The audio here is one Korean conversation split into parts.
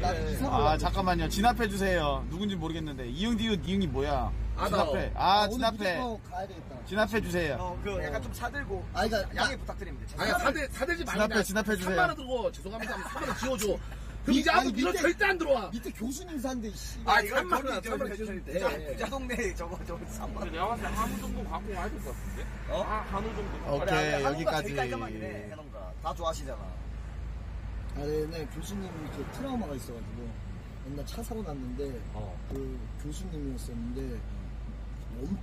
나는 이사 아 잠깐만요 진압해 주세요 누군지 모르겠는데 이응 디귿 이응이 뭐야 진압해 아 오늘 진압해 가야 되겠다. 진압해 주세요 어, 그 약간 좀 사들고 아, 그러니까 양해 부탁드립니다. 아니 사대 사대지 말고 진압해, 진압해 주세요. 3만 원 들고 죄송합니다. 3만 원 지워줘. 그럼 미- 이제 아니, 아무 민원 밑에- 절대 안 들어와. 밑에 교수님 산데 씨. 아, 이거 3만 원, 3만 원 저기 해주면 돼. 부자, 부자 동네 저거 저거 3만 근데 원. 내가 봤을 때 한우 정도 갖고 와야 될 것 같은데? 어? 아, 한우 정도. 오케이, 여기까지. 깔끔하긴 해, 해놓은가. 다 좋아하시잖아. 아, 네, 교수님 그 트라우마가 있어가지고 옛날 차 사고 났는데 어. 그 교수님이었었는데 엄,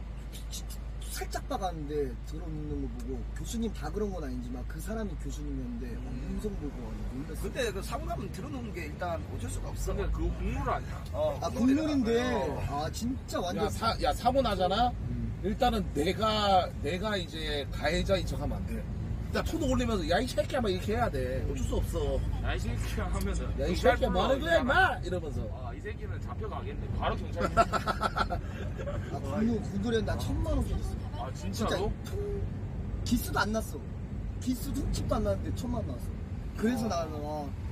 살짝 박았는데 들어눕는 거 보고 교수님 다 그런 건 아니지만 그 사람이 교수님이었는데 음성 보고 완전 놀랐어. 근데 그 사고 나면 들어놓는 게 일단 어쩔 수가 없어. 근데 그거 국물 아니야? 어, 아. 국물인데 어. 아 진짜 완전 야, 사, 야 사고 나잖아. 일단은 내가 내가 이제 가해자인 척하면 안 돼. 일단 톤 올리면서 야 이 새끼야 막 이렇게 해야 돼. 어쩔 수 없어. 야, 이 새끼야 하면은. 야 이 경찰 새끼야 뭐 하는 불러, 거야 이러잖아. 임마 이러면서. 아, 이 새끼는 잡혀가겠네. 바로 경찰. 아 국물 국물에 나 천만 원 썼어. 아, 진짜 진짜로? 통- 기스도 안 났어. 기스도 흠집도 안 났는데 천만 원 나왔어. 그래서 나는 와 아, 존나 났어.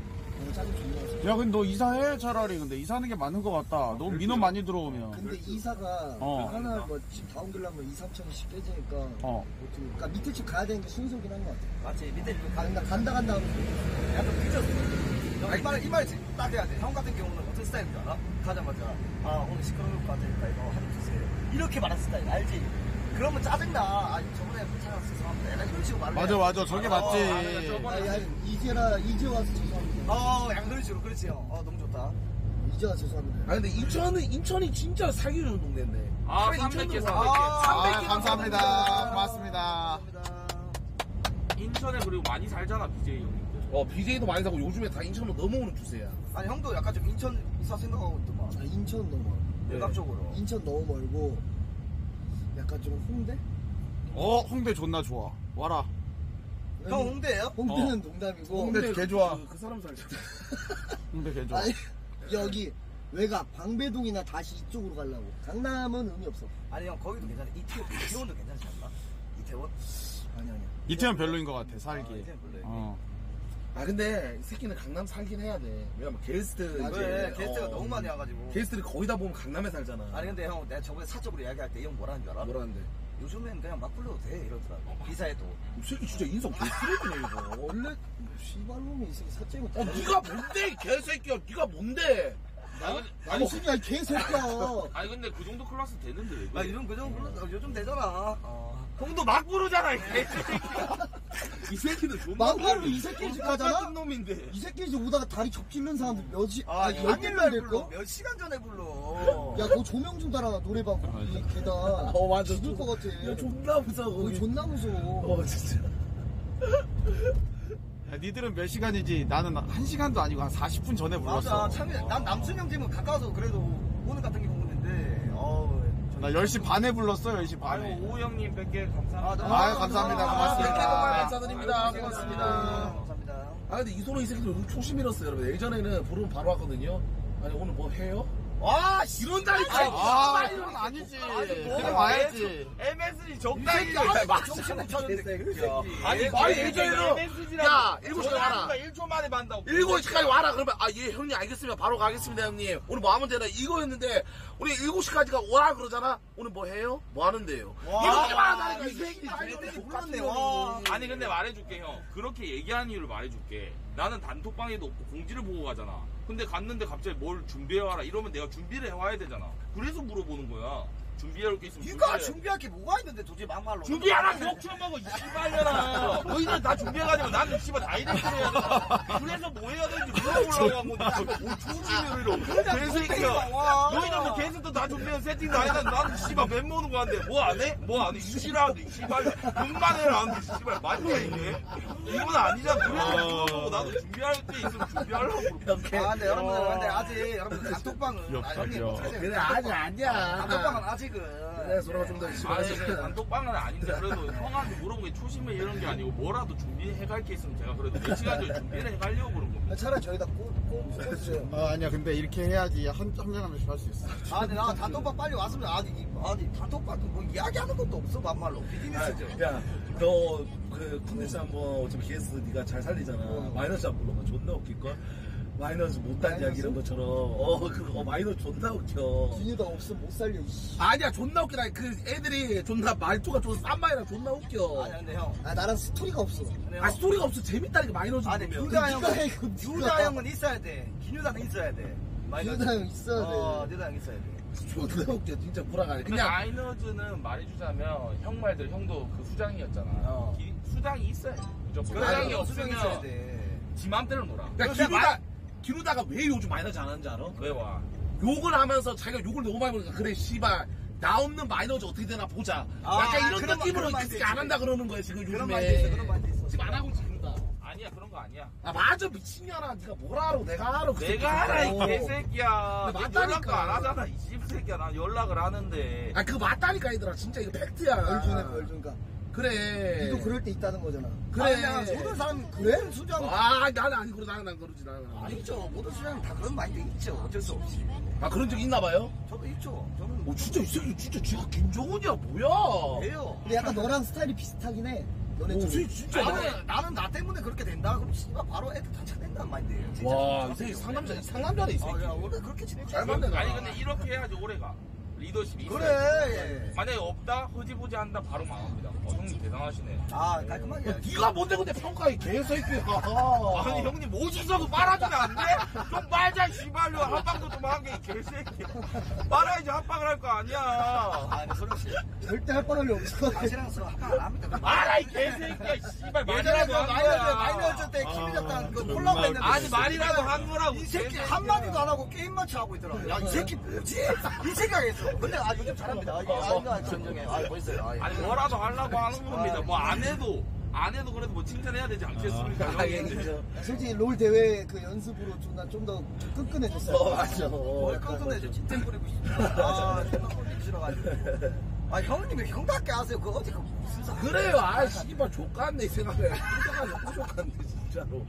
야 근데 너 이사해 차라리 근데 이사하는 게 맞는 것 같다 너무 민원 많이 들어오면 근데 이사가 어. 하나 뭐집다 옮기려면 2, 3천 원씩 깨지니까 어. 어떻게 그러니까 밑에 집 가야 되는 게 순서긴 한 것 같아. 맞지, 밑에 그 아, 나 간다 간다 하면 약간 삐졌어. 이 말, 이말딱 해야 돼. 형 같은 경우는 어떤 스타일인 줄 알아? 가자마자, 아, 오늘 시끄러울 것 같으니까 이거 하나 주세요. 이렇게 말하는 스타일, 알지? 그러면 짜증나. 아, 저번에 불편해서 죄송합니다. 약간 이런 식으로 말을 맞아 해. 맞아 저게 어, 맞지 아니, 저번에 아니 아니 이제라 이제 와서 죄송합니다. 어, 약간 그런 식으로. 그렇지, 형. 어, 너무 좋다. 이제 와서 죄송합니다. 아 근데 인천은 인천이 진짜 사기 좋은 동네인데. 아, 차라리 300개, 인천으로 300개. 와. 아 감사합니다 고맙습니다 인천에 그리고 많이 살잖아, BJ 형님들. 어 BJ도 많이 사고 요즘에 다 인천으로 넘어오는 추세야. 아니, 형도 약간 좀 인천 이사 생각하고 있더만. 아, 인천 너무 멀어. 외곽 쪽으로. 인천 너무 멀고 약간 좀 홍대? 어 홍대 존나 좋아 와라 형 홍대예요 홍대는 농담이고 홍대 개 좋아. 그, 그 사람 살잖아. 홍대 개 좋아 아니 여기 외곽 방배동이나 다시 이쪽으로 가려고 강남은 의미 없어. 아니, 형, 거기도 괜찮아. 이태원, 이태원도 괜찮지 않나? 이태원? 아니 아니. 이태원 별로인 것 같아 아, 살기 이태원 별로야. 어. 아 근데 이 새끼는 강남 살긴 해야 돼. 왜냐면 게스트 아, 이제, 그래, 게스트가 어, 너무 많이 와가지고. 게스트를 거의 다 보면 강남에 살잖아. 아니, 근데 형, 내가 저번에 사적으로 이야기할 때 이 형 뭐라는 줄 알아? 뭐라는데? 요즘엔 그냥 막 불러도 돼, 이러더라고. 이사해도. 이 새끼 진짜 인성 개쓰레기네 이거. 원래 씨발놈이 있으니 사적인 거. 어, 네가 뭔데, 개새끼야. 네가 뭔데? 아니, 아니 씨발 개새끼야. 아니, 근데 그 정도 클래스 되는데, 왜 아, 그래? 요즘 그정 불러, 요즘 되잖아. 어. 형도 막 부르잖아, 이. 이 새끼는 존나 막말로 이 새끼 집 가잖아. 같은 놈인데. 이 새끼 집 오다가 다리 접질른 사람들 몇이 아, 열 당일날 될 불러. 거? 몇 시간 전에 불러. 야, 너 조명 좀 달아 노래방 이 계단. 어, 맞아. 죽을 것 같아. 야, 존나 무서워. 거기 존나 무서워. 어, 진짜. 야, 니들은 몇 시간이지 나는 한 시간도 아니고 한 40분 전에 불렀어 맞아, 참, 난 남순형 집은 가까워서 그래도 오늘 같은 경우인데, 어우. 나 10시 반에 불렀어 10시 아유, 반에 오 형님 100개 감사합니다. 너무 아유, 감사합니다. 고맙습니다. 백개 정말 아유, 감사드립니다. 고맙습니다. 감사합니다. 아, 근데 이소룡 이 새끼들 요즘 초심 잃었어요, 여러분. 예전에는 부르면 바로 왔거든요. 아니, 오늘 뭐 해요? 와, 씨. 이런다니까! 아 이건 아니지 그래 와야지 MSG 적당히. 정신 못 새끼. 아니, 아니, 예전에는 야, 일곱 시에 와라. 1초 만에 반다고. 7시까지 와라. 그러면, 아, 예, 형님, 알겠습니다. 바로 가겠습니다, 형님. 오늘 뭐 하면 되나? 이거였는데, 우리 7시까지가 오라 그러잖아? 오늘 뭐 해요? 뭐 하는데요? 이렇게 말한다니까, 이 새끼. 몰랐네, 와. 아니 근데 말해줄게 형 그렇게 얘기한 이유를 말해줄게 나는 단톡방에도 없고 공지를 보고 가잖아 근데 갔는데 갑자기 뭘 준비해와라 이러면 내가 준비를 해와야 되잖아. 그래서 물어보는 거야 준비해올 게 있으면 네가 준비해. 준비할 게 뭐가 있는데 도대체 막말로. 준비하라 욕좀 먹어 이 씨발년아 너희들 다 준비해가지고 나는 씨발 다이렉트 해야 돼 그래서 뭐 해야 되는지 물어보려고 한 건데 뭐 조지를 개새끼야 와. 너희들 뭐 게스트 다 준비해 세팅도 안 해놨는데 나는 씨발 맨 모는 거 하는데 뭐 안 해? 뭐 안 해? 이씨라는데 이 씨발 돈만 해라 하는데 씨발 맞냐 이게? 이건 아니잖아 그래서 물어보고 나도 준비할 게 있으면 준비하려고. 아, 근데 여러분들, 근데 아직, 여러분들, 단톡방은. 아, 형님, 그래? 아직 아니야. 단톡방은 아직 은. 그래, 소라가 좀더 아니 하자. 근데 단톡방은 아닌데 그래도 형한테 물어본 게 초심에 이런 게 아니고 뭐라도 준비해 갈 게 있으면 제가 그래도 몇 시간 전에 준비를 해 가려고 그런 겁니다 차라리 저희다 꽂으세요. 아 아니야 근데 이렇게 해야지 한, 한명한 명씩 할 수 있어 아, 근데 나 단톡방 빨리 왔으면, 아니, 이- 아니, 단톡방 뭐 이야기하는 것도 없어, 막말로. 비즈니스죠. 야, 너, 그, 컨텐츠 한번, 어차피 게스트 니가 잘 살리잖아. 마이너스 안 불러봐. 존나 웃길걸? 마이너스 못단 이야기 이런 것처럼 어 그거 어, 마이너스 존나 웃겨 준유당 없으면 못 살려 이씨. 아니야 존나 웃기다 그 애들이 존나 말투가 좀싼 말이라 존나 웃겨 아니 근데 형. 아 나랑 스토리가 없어 근데 아 형. 스토리가 없어 재밌다니까 마이너스 아, 근데 보면 유다 해, 그럼 형은 네가. 유다 형은 있어야 돼. 김유다는 있어야 돼. 준유당 형 있어야 돼. 어, 유다 형 있어야 돼. 존나 웃겨 진짜 불안하네 근데 그냥 마이너즈는 말해주자면 형 말들 형도 그 수장이었잖아. 어. 기- 수장이 있어야 돼. 무조건. 그래, 수장이 형, 수정 있어야 없으면 돼. 지 맘대로 놀아. 야 그래서 기루다 기루다가 왜 요즘 마이너스 안 하는지 알아? 왜 와? 욕을 하면서 자기가 욕을 너무 많이 먹으니까 그래 씨발 나 없는 마이너즈 어떻게 되나 보자 아, 약간 이런 그런 말- 느낌으로 그런 이렇게 안. 한다 그러는 거야 지금 그런 요즘에 있어, 그런 말도 있어. 지금 안 하고 있지 기루다 아니야 그런 거 아니야. 아 맞아 미친년아 네가 뭘 알아 내가 알아 그 내가 알아 이 새끼. 개새끼야. 근데 맞다니까. 연락도 안 하잖아 이 씹새끼야. 난 연락을 하는데. 아 그거 맞다니까 얘들아 진짜 이거 팩트야 벌주네 벌주니까. 그래 니도 그럴 때 있다는 거잖아. 그래 아니야, 모든 사람이 그래? 수장. 아 나는 아니고 나는 안 그러지 나는 안 그러지. 아니죠. 모든 수장은 다 그런 마인드 있죠. 어쩔 수 없이. 아 그런 적 있나 봐요? 저도 있죠. 저는 어 진짜 이 새끼 진짜 지가 김정은이야 뭐야 왜요? 근데 약간 너랑 스타일이 비슷하긴 해. 너네 오, 좀. 이 진짜 나는, 나는 나 때문에 그렇게 된다? 그럼 씨발 바로 애들 단착된다는 마인드예요. 진짜. 와, 이 새끼 상남자, 상남자네, 이 아, 새끼. 야, 원래 그렇게 지냈지. 잘 맞네, 아니 근데 이렇게 해야지 오래가. 리더십이 있어야 그래. 만약에 없다 흐지부지 한다 바로 망합니다. 어, 형님 대단하시네. 아, 깔끔하게. 야, 네가 뭔데 근데 평가해, 개새끼야. 아니 형님 오지서도 말하면 안 돼? 좀 말자 씨발로 한 방도 좀 하게 개새끼. 말아야지 합방을 할 거 아니야. 아니, 소령 씨. 절대 할 뻔할 일 같아. 당신이랑 서로 합방 안 합니다. 말아 이 개새끼야 씨발 예전에 그 말이라도 한 마이너즈, 거야. 마이너즈 때 김희석당 그 콜라보 했는데. 아니 말이라도 한 거라고. 이 새끼 개새끼야. 한마디도 안 하고 게임만 하고 있더라고. 야, 이 새끼 뭐지? 이 생각했어. 근데 아, 요즘 잘합니다. 아, 이거 전정해. 아, 멋있어요. 아, 아니 뭐라도 하려고 하는 겁니다. 뭐 안 해도 안 해도 그래도 뭐 칭찬해야 되지 않겠습니까? 아, 예? 그죠. 솔직히 롤 대회 그 연습으로 좀나좀더 끈끈해졌어. 어, 맞아. 뭘 깜깜해져. 진짜 뿌리고 싶어. 아, 존나 꼴리기 싫어가지고. 아, 형님이 형답게 하세요. 그거 어디 그 무슨 사 그래요, 아, 씨발, 족같네, 이 생각에. 족같네, 족같네, 진짜로.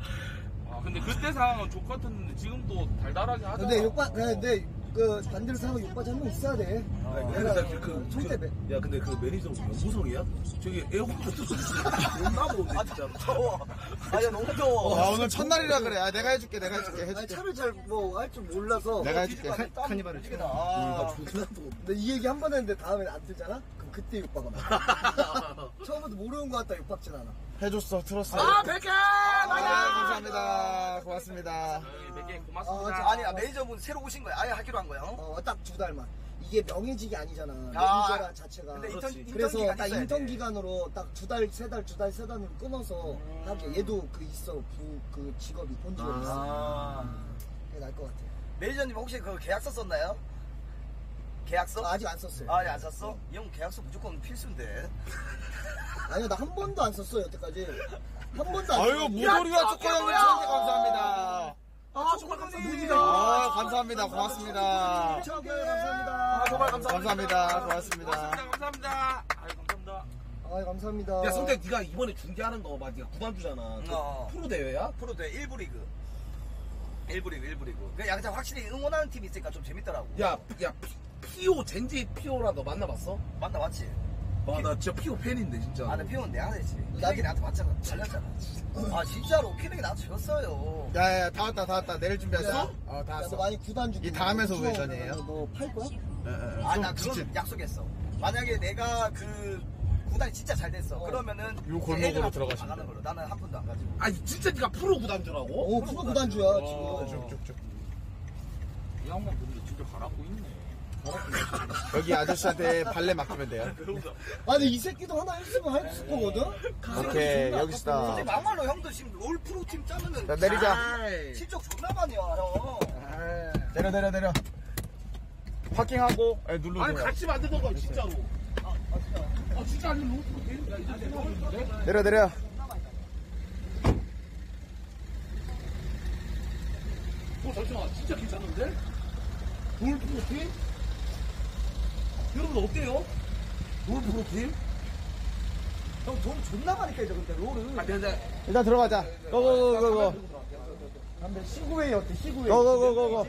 아 근데 그때 상황은 족같았는데 지금도 달달하게 하잖아. 근데 욕받, 근데 그 반대로 생각하면 욕받이 한 명 있어야 돼. 야, 근데 그, 총 때문에. 그, 야, 근데 그 매니저 무성이야? 저기 에어컨 좀 틀어주세요. 존나 더운데, 진짜로. 더워. 아, 야, 너무 더워. 아, 오늘 첫날이라 그래. 아, 내가 해줄게, 내가 해줄게, 아니, 해줄게. 차를 잘 뭐 할 줄 몰라서. 내가 해줄게. 뒤집어, 땀 카니발을 쳐. 나. 아, 아, 존나 더워. 근데 이 얘기 한 번 했는데 다음에 안 뜨잖아? 그럼 그때 욕박아 나. 처음부터 모르는 거 같다 욕박진 않아. 해줬어, 틀었어. 아, 백현! 아, 맞아! 감사합니다. 고맙습니다. 몇개 아, 고맙습니다. 저- 아니, 아, 매니저분 새로 오신 거예요. 아예 하기로 한 거예요. 어, 딱 두 달만. 이게 명예직이 아니잖아. 아, 매니저라 자체가. 근데 인턴, 그렇지. 인턴 그래서 기간 딱 있어야 인턴 돼. 기간으로 딱 두 달, 세 달, 두 달, 세 달으로 끊어서 하게. 얘도 그 있어. 부, 그 직업이, 본 직업 이 있어. 아. 그게 나을 것 같아. 매니저님 혹시 그 계약서 썼나요? 계약서? 아, 아직 안 썼어요. 아, 예, 안 썼어? 이 형 계약서 무조건 필수인데. 아니요, 나 한 번도 안 썼어, 여태까지. 한 번도 안 아유, 썼어. 무도리와 초코 형님 천개 감사합니다. 아, 정말 감사합니다. 아, 감사합니다. 고맙습니다. 청개 감사합니다. 정말 감사합니다. 감사합니다. 고맙습니다. 감사합니다. 아유 감사합니다. 아, 감사합니다. 야, 성대 네가 이번에 중계하는 거, 막 네가 구단주잖아. 그 어. 프로 대회야? 프로대 1부 리그. 1부 리그, 1부 리그. 그 양자 확실히 응원하는 팀이 있으니까 좀 재밌더라고. 야, 야, 피, 피오, 젠지 피오라 너 만나봤어? 만나봤지? 와, 나 진짜 피오 팬인데, 진짜. 아, 나 피우는 내가. 나도- 나도 나한테 맞잖아. 잘렸잖아. 아, 진짜로. 피력이 나한테 졌어요. 야, 야, 다 왔다, 다 왔다. 내릴 준비했어? 야, 어, 다 야, 너 왔어. 많이 구단 주고. 이 다음에서 우회전이에요? 너팔 거야? 아, 나 좀 그건 약속했어. 만약에 내가 그 구단이 진짜 잘 됐어. 어. 그러면은 요 골목으로 들어가시면 나가는 걸로. 나는 한 푼도 안 가지고. 아니, 진짜 네가 프로 구단주라고? 오, 프로 구단주야, 지금. 쭉쭉쭉. 이 양반 근데 진짜 갈아고 있네. 여기 아저씨한테 발레 맡기면 돼요. 아니, 이 새끼도 하나 했으면 할수 거거든? 오케이, 여기시다. 막말로 형도 지금 롤 프로 팀 짜면은 자, 내리자. 실적 존나 많이 와, 형. 내려, 내려, 내려. 파킹하고, 예, 아니, 누르세요. 같이 만드는 거야, 진짜로. 아, 진짜 아니, 야, 이제 생각했는데? 내려, 내려. 어, 잠시만, 진짜 괜찮은데? 롤 프로 팀? 여러분, 어때요? 롤 프로팀? 형돈 존나 많이 깨져, 근데 롤은. 아, 근데, 일단 들어가자. 고고고고고. 담배 시구웨이 어때, 시구웨이? 고고고고고.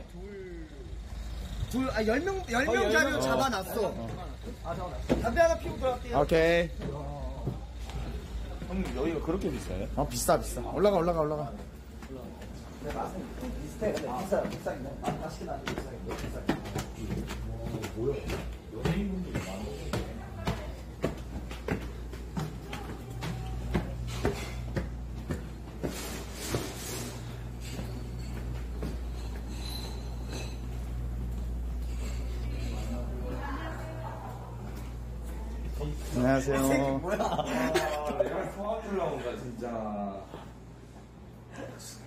둘, 아, 열 명, 열 명짜리로 잡아놨어. 담배 하나 피우고 들어갈게요. 오케이. 형님 여기가 그렇게 비싸요? 어, 비싸, 비싸. 올라가, 올라가, 올라가. 비슷해. 근데 비싸요. 비싸긴 해. 아, 맛있긴 하죠. 비싸긴 해. 비싸긴 해. 안녕하세요. 아, 내가 성악 올라온다 진짜.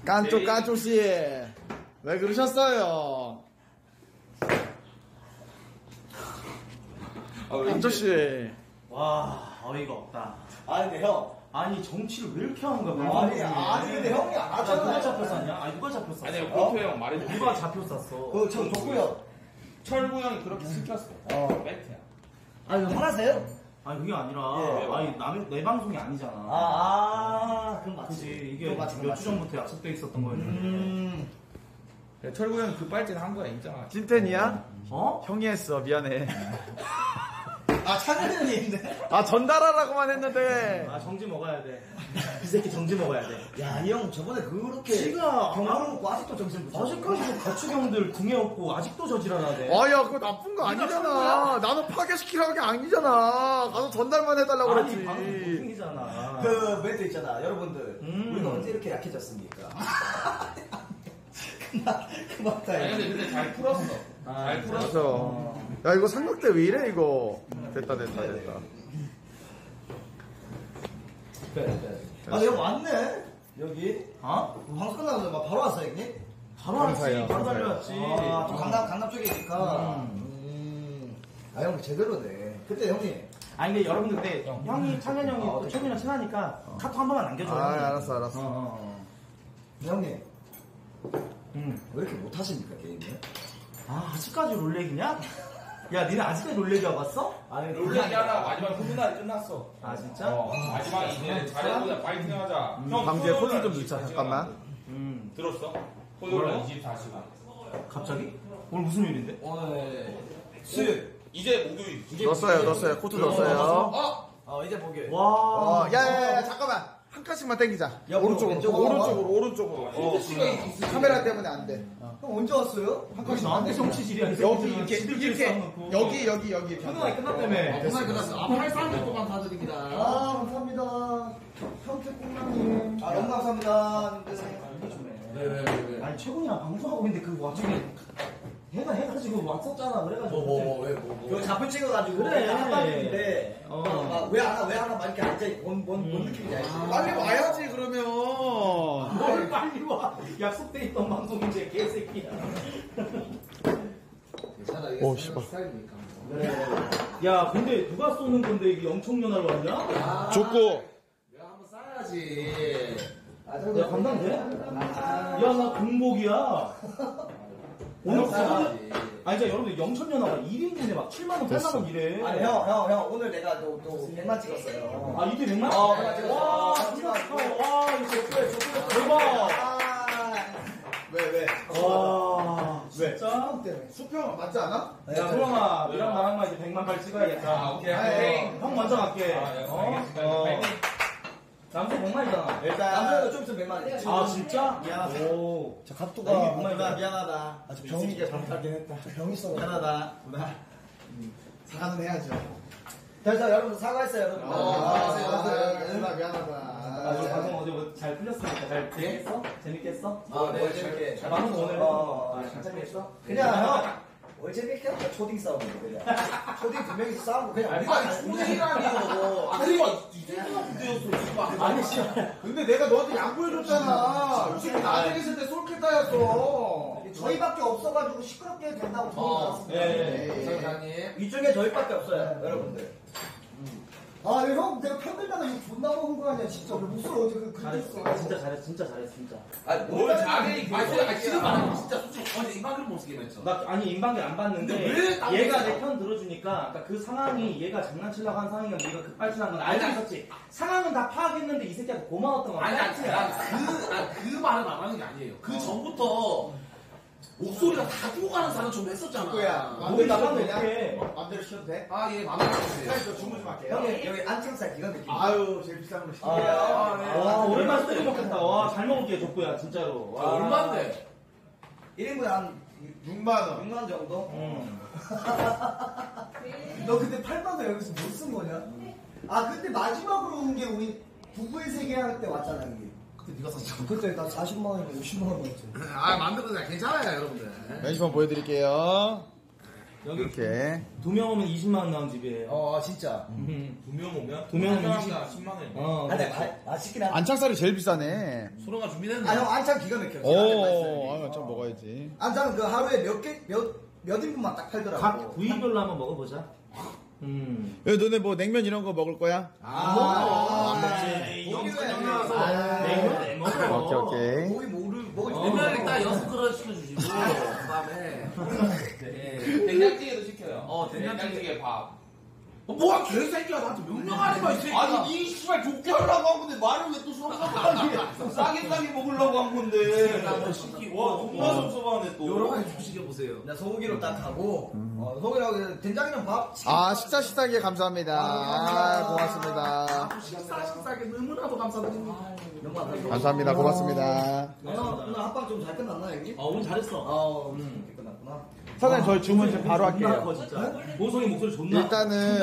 깐쪼 깐쪼 씨. 왜 그러셨어요? 아, 왜 깐쪼 이제- 씨. 와 어이가 없다. 아니, 근데 형. 아니 정치를 왜 이렇게 하는 거야? 아니, 아니, 근데 형이 안 아, 누가 하잖아요. 잡혀 쌌냐? 아니 누가 잡혀 쌌어? 아니 골프 형 말해줘. 누가 잡혀 쌌어? 그, 저, 덕구요. 철구 형이 그렇게 시켰어. 어. 팩트야. 아니, 화나세요? 아니 그게 아니라 예. 아니 남의 내 방송이 아니잖아. 아, 아, 그럼 맞지. 그지 이게 몇. 주 전부터 약속돼 있었던 거였는데. 음. 철구 형 그 빨진 한 거야 인정아. 찐텐이야? 어? 형이 했어. 미안해. 아, 창현이 형이 있네. 아 전달하라고만 했는데. 아 정지 먹어야 돼. 이 새끼 정지 먹어야 돼. 야, 이 형 저번에 그렇게. 지가 경험을 먹고 아직도 정신 못 차려. 아직까지도 가축형들 등에 업고 아직도 저질하네. 아야 그거 나쁜 거 아니잖아. 나는 파괴시키라는 게 아니잖아. 가서 전달만 해달라고 아니 그랬지. 보통이잖아. 그 멘트 있잖아 여러분들 음. 우리가 언제 이렇게 약해졌습니까 그만 그만 다 아니 근데 근데 잘 풀었어. 아, 잘 풀었어. 맞아. 야 이거 삼각대 왜 이래 이거. 됐다 됐다 됐다. 아 여기 왔네 여기 어? 방송 끝나고 막 바로 왔어 여기 바로 왔지. 감사해요, 바로 감사해요. 달려왔지. 아또 강남 강남 쪽이니까 음 아형 제대로네 그때 형님 아니 근데 여러분들 근데 형이 창현 형이 어, 또. 최민이랑 친하니까 카톡 한 번만 남겨줘요. 아 알았어 어, 알았어. 어, 어. 형님 음. 왜 이렇게 못하십니까 게임을 아 아직까지 롤렉이냐? 야 니네 아직까지 롤렉이 와봤어? 아니 롤렉이 하나 마지막 흑날이 끝났어. 아 진짜? 어, 마지막 이제 잘해보자 파이팅 하자. 형 방주에 토요일 포즈 날좀 넣자 24시간 잠깐만. 음 들었어? 뭐라고? 24시간. 갑자기? 오늘 무슨 일인데? 오늘 수요일 이제 목요일. 넣었어요 넣었어요 코트 넣었어요. 어? 어 이제 목요일 와. 어, 야 야 야 잠깐만 한 칸씩만 당기자. 옆으로, 오른쪽으로 왼쪽으로. 오른쪽으로 오른쪽으로. 어. 카메라 때문에 안 돼. 형 언제 왔어요? 한 아니 나한테 정치질이야. 이 여기 이렇게 이렇게. 여기 여기 여기. 코로나 끝났다며. 정말 끝났어. 아, 83일 다 드립니다. 아, 감사합니다. 형태콩랑님. 아, 너무 감사합니다. 네네네. 아니 최군이랑 방송하고 있는데 그 와중에 해가 해가지고 왔었잖아. 그래가지고. 왜 뭐? 이거 잡혀 찍어가지고. 그래. 한 방인데. 어. 막, 왜 하나, 왜 하나 막 이렇게 앉아있고, 뭔, 뭔, 뭔 느낌인지 알지? 빨리 와야지 그러면. 뭘 빨리 와. 약속돼 있던 방송인데 개새끼야. 괜찮아 오, 씨발. 스타일이니까 야 근데 누가 쏘는 건데 이게 영청연화로 왔냐? 아, 좋고 내가 한번 싸야지 아, 야 감당돼? 야나 공복이야. 오늘 싸야지. 아니 진짜 여러분들 영천연화가 1인분에 막 7만원 8만원 이래. 아니, 형, 형, 형, 오늘 내가 또, 또, 100만 찍었어요. 아 이게 100만? 어, 100만 찍었어. 와 아, 진짜. 와 이거 대박. 아, 왜 왜? 와 왜? 진짜? 때문에. 수평 맞지 않아? 야 소영아 너랑 나랑만 이제 100만 발 찍어야겠다. 아, 오케이. 형 먼저 갈게. 아, 네, 어? 어. 남자 100만이잖아. 남자도 좀 있으면 100만. 아 진짜? 미안하다. 오. 저 각도가 나 이게 아, 누나 미안하다. 아, 저 병이 이제 잘못하긴 했다. 저 병이 있어. 미안하다. 누나. 사과는 해야죠 그래서 여러분 사과했어요, 여러분. 아, 네. 누나 아, 저 미안하다. 방송 어제 뭐잘 풀렸으니까 잘 재밌겠어? 재밌겠어? 아, 네, 재밌게. 잘 방송 오늘 어, 아, 잘 재밌겠어? 그냥 형. 왜 재밌게 했다? 초딩 싸움이에요, 그냥. 초딩 두 명이서 싸우고 그냥 우리가 아니 초딩이라니요. 아 그리고 이제가 문제였어. 씨발. 아니 씨. 근데 내가 너한테 양보해줬잖아. 이 새끼 나한테 있을 때 솔깃하였어. 저희밖에 없어가지고 시끄럽게 된다고 저는 알았습니다. 예, 예. 네. 사장님. 이 중에 저희밖에 없어요, 여러분들. 아, 형, 내가 편들다가 이거 존나 먹은 거 아니야, 진짜. 목소리 어제 그, 잘했어. 그랬어. 진짜 잘했어. 진짜 잘했어. 진짜. 아니 뭘 잘해? 아니 아니 지금 말하면 진짜 솔직히 어제 이만큼 못쓰게 했어. 나 아니 인방기 안 봤는데 근데 왜 나오고 얘가 있어? 내편 들어주니까 그러니까 그 상황이 얘가 장난치려고 한 상황이면 네가 급발진한 건 알고 아니, 있었지. 상황은 다 파악했는데 이 새끼한테 고마웠던 거야. 아니 아니 난그그 말은 안 하는 게 아니에요. 그 전부터 목소리가 다 주고 가는 사람 좀 했었잖아. 누구야? 맘대로 나가면 되냐? 어, 맘대로 쉬어도 돼? 아, 예, 마음에 드세요. 사장님 저 주문 좀 할게요. 형님 여기 안창살 기가 막히게. 아유 제일 비싼 걸로 아, 시킬게요. 와, 오랜만에 소리 먹겠다. 와, 잘 먹을게, 족구야, 진짜로. 아, 와. 얼마인데? 1인분에 한 6만 원. 6만 원 정도? 응. 너 근데 8만 원 여기서 못 쓴 거냐? 아 근데 마지막으로 온 게 우리 부부의 세계 할 때 왔잖아 여기. 그때 네가 샀잖아. 그때 나 40만 원인가 50만 원 넣었지. 아, 만들어도 괜찮아요, 여러분들. 메뉴판 보여드릴게요. 여기 이렇게. 두 명 오면 20만 원 나온 집이에요. 어 진짜. 음. 두명 오면? 두명 오면 한 사람당 10만 원이네. 어, 아, 근데. 마- 맛있긴 하. 안창살이 제일 비싸네. 수로가 준비됐네. 아, 형 안창 기가 막혀. 오, 아, 안창 먹어야지. 안창 그 하루에 몇 개, 몇, 몇 인분만 딱 팔더라고. 각 부위별로 한번 먹어보자. 음. 야, 너네 뭐 냉면 이런 거 먹을 거야? 아, 먹지. 고기도 영수 해야지. 나와서 아. 냉면 내 먹어. 오케이, 오케이. 고기 모를, 먹을 줄 냉면. 일단 여섯 그릇 시켜주시고, 그 다음에. 된장찌개도 시켜요. 어. 된장찌개 밥. 어, 뭐야, 개새끼야. 나한테 명령하지 마, 이 새끼야. 아니, 니 씨발 좋게 하려고 한 건데 말을 왜 또 섭섭하게 싸게 싸게 먹으려고 한 건데. 나뭐 시키고. 와, 존나 섭섭하네 또. 여러 가지 좀 시켜보세요. 나 소고기로 딱 하고, 어, 소고기하고 된장이랑 밥. 아, 식사 식사기에 감사합니다. 아, 고맙습니다. 식사, 식사하게 너무나도 감사드립니다. 너무 감사합니다. 감사합니다. 고맙습니다. 아, 형, 오늘 합방 좀 잘 끝났나, 여기? 어, 오늘 잘했어. 아, 오늘 이렇게 끝났구나. 사장님, 저희 주문 지금 바로 할게요. 커, 진짜. 보성이 목소리 존나. 일단은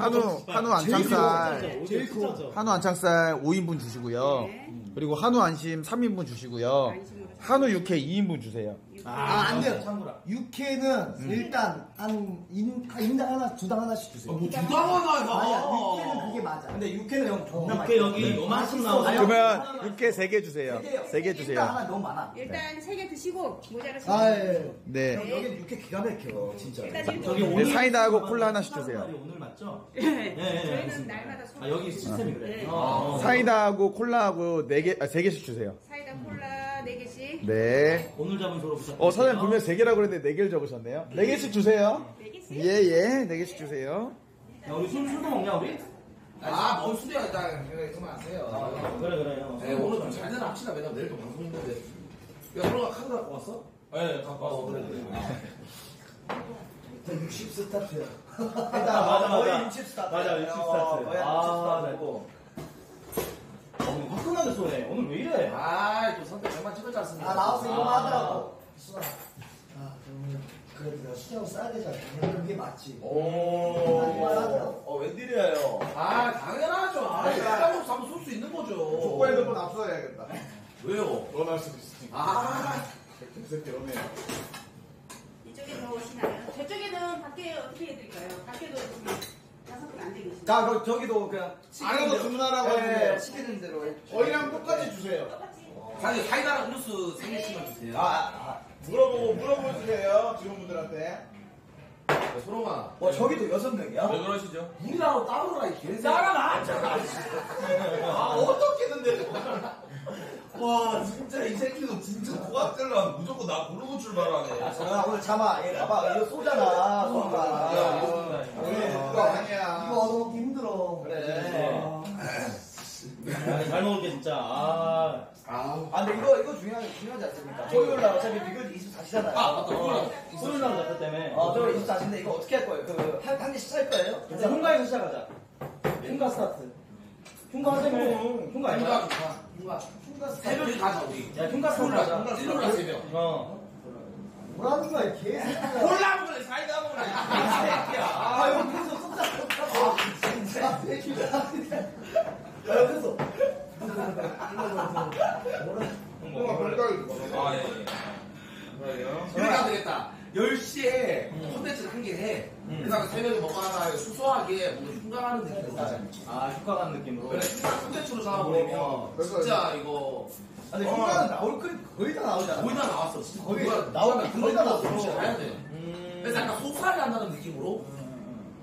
한우 한우 안창살 제일. 한우 안창살 5인분 주시고요. 그리고 한우 안심 3인분 주시고요. 한우 육회 2인분 주세요. 아, 안 돼요. 참고라. 육회는 일단 한 인, 한 인당 하나, 두 당 하나씩 주세요. 뭐, 두당하나, 아니야, 육회는 그게 맞아. 근데 육회는 형 존나 육회 맛있어. 여기 요만큼 맛있어. 나오네. 아니, 그러면 육회 3개 주세요. 세 개요. 3개 일단 주세요. 하나 너무 많아. 일단 세 개 드시고 모자라서 아, 예. 네. 형, 여기 육회 기가 막혀, 진짜. 일단 저기 일도 네, 사이다하고 콜라 하나씩 주세요. 날이 오늘 맞죠? 네. 예, 예, 저희는 알겠습니다. 날마다 소 아, 여기 시스템이 그래. 네. 어, 어. 사이다하고 콜라하고 4개 아, 3개씩 주세요. 사이다 콜라 네 개씩 네. 오늘 잡은 부탁드릴게요. 어, 사장님 분명 3개라고 그랬는데 4개를 적으셨네요. 4개씩 주세요. 네 개씩. 예, 예. 4개씩 주세요. 야, 우리 술, 술도 먹냐, 우리? 아, 뭔 소리야, 일단. 그만하세요. 그래, 그래. 형. 네, 오늘 좀잘 되나 합시다. 왜냐면 내일 또 방송 있는데. 야, 너가 카드 갖고 왔어? 네, 갖고 왔어. 그래, 그래. 저60 스타트야. 맞아, 일단 맞아. 거의 60 스타트. 맞아, 60 어, 스타트. 거의 60 아, 스타트고. 어, 오늘 화끈하게 쏘네. 오늘 왜 이래? 아, 또 선택 정말 찍었지 않습니까? 아, 나와서 이거 아. 하더라고. 수아. 아, 그러면 그래도 내가 수저하고 싸야 되잖아. 그게 맞지. 오. 이말 하더라고. 어, 웬일이에요? 아, 당연하죠. 아, 식당으로 한번 쏠수 있는 거죠. 족발 핸드폰 압수해야겠다. 왜요? 원할 수도 있으니까. 아, 새끼 오네. 이쪽에 더 오시나요? 저쪽에는 밖에 어떻게 해드릴까요? 밖에도 지금 다섯 분안 되겠어요. 자, 그럼 저기도 그냥. 안에서 대로- 주문하라고 네, 하는데요. 시키는 대로 해. 저희랑 똑같이 주세요. 똑같이. 사장님, 사이다랑 음료수 3개씩만 주세요. 아, 아. 물어보고 물어보세요 직원분들한테. 야, 소롱아. 와, 저기도 여섯 명이야? 왜 그러시죠? 우리나라 따로라, 이 개새끼. 따라 나왔잖아. 아, 어떻게는데. 와, 진짜 이 새끼도 진짜 고압들라 무조건 나 고르고 출발하네. 아, 오늘 잠아. 얘 봐봐. 이거 쏘잖아. 쏘가. 우리 그거 아니야. 이거 얻어먹기 힘들어. 그래. 아, 잘 먹을게, 진짜. 아. 아우. 아, 근데 이거, 이거 중요하지, 중요하지 않습니까? 토요일 날 어차피 비글 24시잖아요. 아, 맞다. 어, 소율 나는 작가 때문에. 어, 토요일 24시인데 이거 어떻게 할 거예요? 그, 한, 한 개씩 살 거예요? 이제 흉가에서 시작하자. 흉가 스타트. 흉가. 흉가 흉가 아니야? 좋다. 흉가. 흉가 스타일. 세 명이 가자, 우리. 야, 콜라, 하자. 콜라, 콜라 세 명. 어. 뭐라는 거야, 개새끼야. 콜라 먹을래, 사이다 먹을래. 아, 옆에서 쏟아, 쏟아. 아, 진짜. 새끼야. 야, 옆에서. 뭔가 별걸 아, 예, 예. 이렇게 하면 되겠다. 10시에 콘텐츠를 한 개 해. 음. 그다음에 새벽에 먹거나 수소하게 뭔가 흉가하는 느낌으로 가자. 아, 흉가 가는 느낌으로. 그래, 흉가 콘텐츠로 잡아버리면 진짜 이거 아니, 흉가는 나올 거 거의 다 나오잖아. 거의 다 나왔어. 진짜 거의 누가 나오면 거의 다 나왔어. 진짜 가야 돼. 음. 그래서 약간 소살이 한다는 느낌으로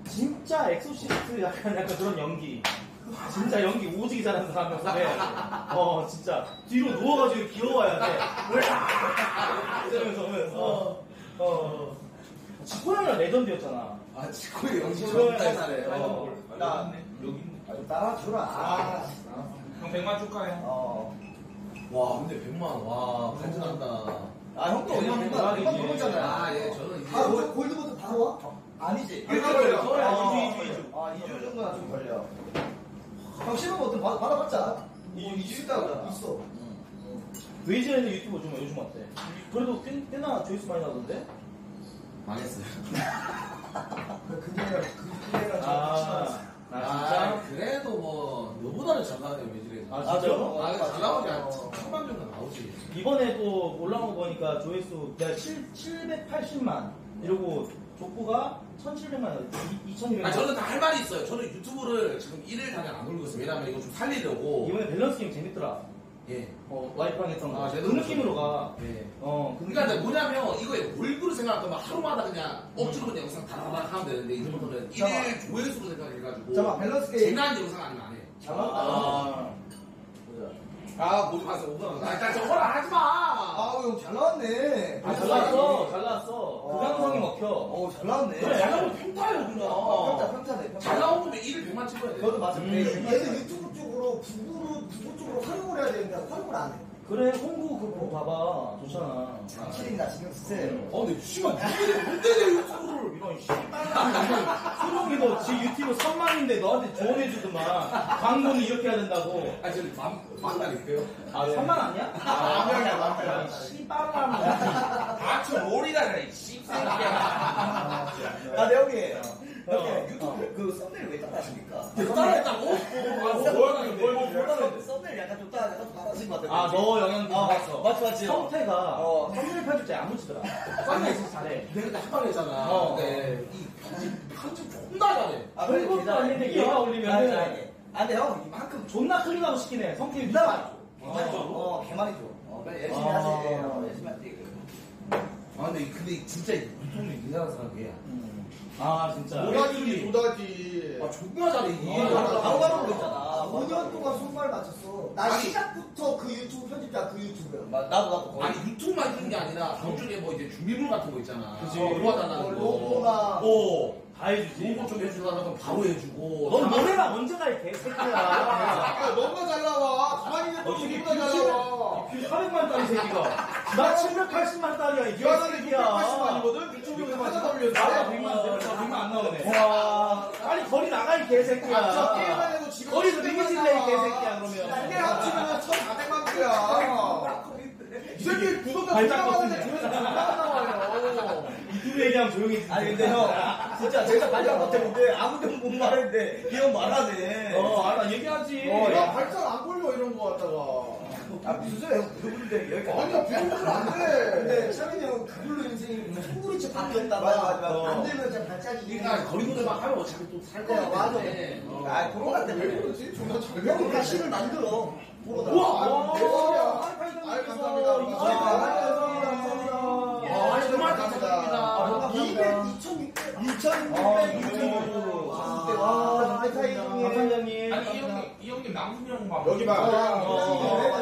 진짜 엑소시스트 약간 약간 그런 연기. 진짜 연기 오지게 잘하는 사람이어서 어 진짜 뒤로 누워가지고 귀여워야 돼. 이러면서 오면서 어 지코형이랑 레전드였잖아. 아 영시 지코형이랑 정말 잘해. 어. 나, 여기. 아, 좀 따라주라. 아, 형 100만 축하해. 어. 와 근데 100만 와 간지난다. 아 형도 얼마 대박이지. 금방 먹었잖아요. 아, 예, 저는 이제. 아, 오늘 골드부터 바로 와? 아니지. 일주 걸려. 아, 이주, 이주, 이주. 아, 2주 정도나 좀 걸려. 형 시험 어떤 받- 받아봤자. 이주, 뭐 이주 있다고. 있어. 웨이즈에는 유튜브 좀 요즘 어때? 그래도 꽤, 꽤나 조회수 많이 나던데? 망했어요. 그게랑 그게랑 아, 아 아, 진짜? 그래도 뭐, 너보다는 잘 나가네, 매질에서. 아, 아, 진짜? 그래요? 아, 잘 나오지 않 천만 정도 나오지. 이번에 또 올라온 거 보니까 조회수 내가 7, 780만 이러고 족구가 1700만 2200만 아, 저는 다 할 말이 있어요. 저는 유튜브를 지금 1일 당장 안 올리고 있어요. 왜냐면 이거 좀 살리려고. 이번에 밸런스 게임 재밌더라 예. 어, 와이프랑 했던 거 아, 그 제대로 느낌으로 가 예. 어, 그 그러니까 이제 뭐냐면 이거에 몰두를 생각할 거면 하루마다 그냥 억지로 그냥 영상 다다닥 하면 되는데 이제부터는 1일 조회수로 생각해가지고 잠깐만, 밸런스 게임. 재미난 영상 아니면 안 해. 아, 아, 모두 가서 오늘 아, 나 저걸 안 하지 마. 아, 형잘 나왔네. 아, 잘 나왔어 잘 나왔어 그 감성이 먹혀 어, 잘 나왔네. 그래, 잘 나오면 평타예요, 평타, 그냥. 평타네, 평타. 잘 나오면 1일 100만 찍어야 돼. 그것도 맞아. 음. 얘는 유튜브 쪽으로 부부 쪽으로 활용을 해야 되는데 활용을 안 해. 그래 홍구 그거 봐봐 좋잖아 확실히 나 지금 쓰세요. 어, 근데 씨발, 뭔데 내 유튜브를. 이런 소룡이 너지 유튜브 선망인데 너한테 조언해주더만 광고는 이렇게 해야 된다고 아, 저기 만, 만나릴게요. 아 3만 아니야? 아, 만명이야, 만명. 씨발람 아저 그래 씹새끼야 아, 네, 형 님. 어. 유튜브 그 썸네일 왜 따라하십니까? 따라했다고? 썸네일 썸네일 약간 좀 따라, 약간 따라하신 것 같아요. 아너 영향 아, 받았어 맞지, 맞지. 성태가 어. 썸네일 편집 잘안 붙이더라 썸네일 진짜 잘해 내가 그때 한번 했잖아. 어. 근데 이 편집, 편집 존나 잘해. 아, 그래, 그것도. 아닌데 얘가 올리면은- 아니, 아니. 아, 근데 형, 이만큼 존나 클릭하고 시키네 성태 존나 유튜브 많이 줘. 어. 어, 줘. 어, 그래, 열심히 아. 하지. 어, 열심히 하지. 아, 근데, 근데 진짜 유통이 이상한 사람이야. 아 진짜 도다지 도다지 아, 존나 잘해, 이게. 어, 바로, 바로 그랬잖아. 5년 동안 손발 맞췄어. 나 아니. 시작부터 그 유튜브 편집자 그 유튜브야. 마- 나도, 나도. 거의. 아니, 유튜브만 있는 게 아니라, 저쪽에 뭐 이제 준비물 같은 거 있잖아. 그치. 어, 로아 어, 거. 로고나 어. 다 해주지 로고 좀 해주려고 하면 바로 해주고. 넌 노래가 먼저 가이 개새끼야 야 너무나 잘 나와 가만히 있는 또 어떻게 너무나 잘 나와 400만 달이 새끼가 나 780만 달이야 이 유한원이 개새끼야 680만이거든 유튜브에 하나 올렸어 100만, 100만 안 나오네. 와, 빨리 거리 나가, 이 개새끼야. 아, 저 게임만 해도 지금 거리도 700만 리미질래, 이. 개새끼야, 이게 그러면. 합치면 1400만 뷰야 이 새끼 구독자 발작 존나 많은데 버튼이야. 조회수 존나 나와요 유튜브 얘기하면 조용히 해주지. 아니, 근데 형, 진짜 제가 발작 못했는데 아무도 못 말했는데 이 형 말하네. 어, 알아, 얘기하지. 어, 야 발작 안 걸려 이런 거 갖다가 아, 무슨 소리야, 형. 누군데, 여기까지. 아니야 부족은 안돼 근데 샤민이 형은 그걸로 인생이 송구리째 바뀌었다가 맞아, 맞아, 맞아. 안 되면 진짜 발작이 그러니까 거리 노래만 하면 어차피 또 살 거야. 맞아. 어. 아, 코로나 때문에. 왜 그러지? 존나 잘 형이 다시를 만들어. 보러 우와, 나와. 와, 대박이야. 아유, 감사합니다. 감사합니다. 감사합니다. 아, 정말 감사합니다. 아, 200, 2600, 2600 유튜브. 와, 회사이동에 감사장님. 아니 이 형님 이 형님 남순이 형 봐. 여기 봐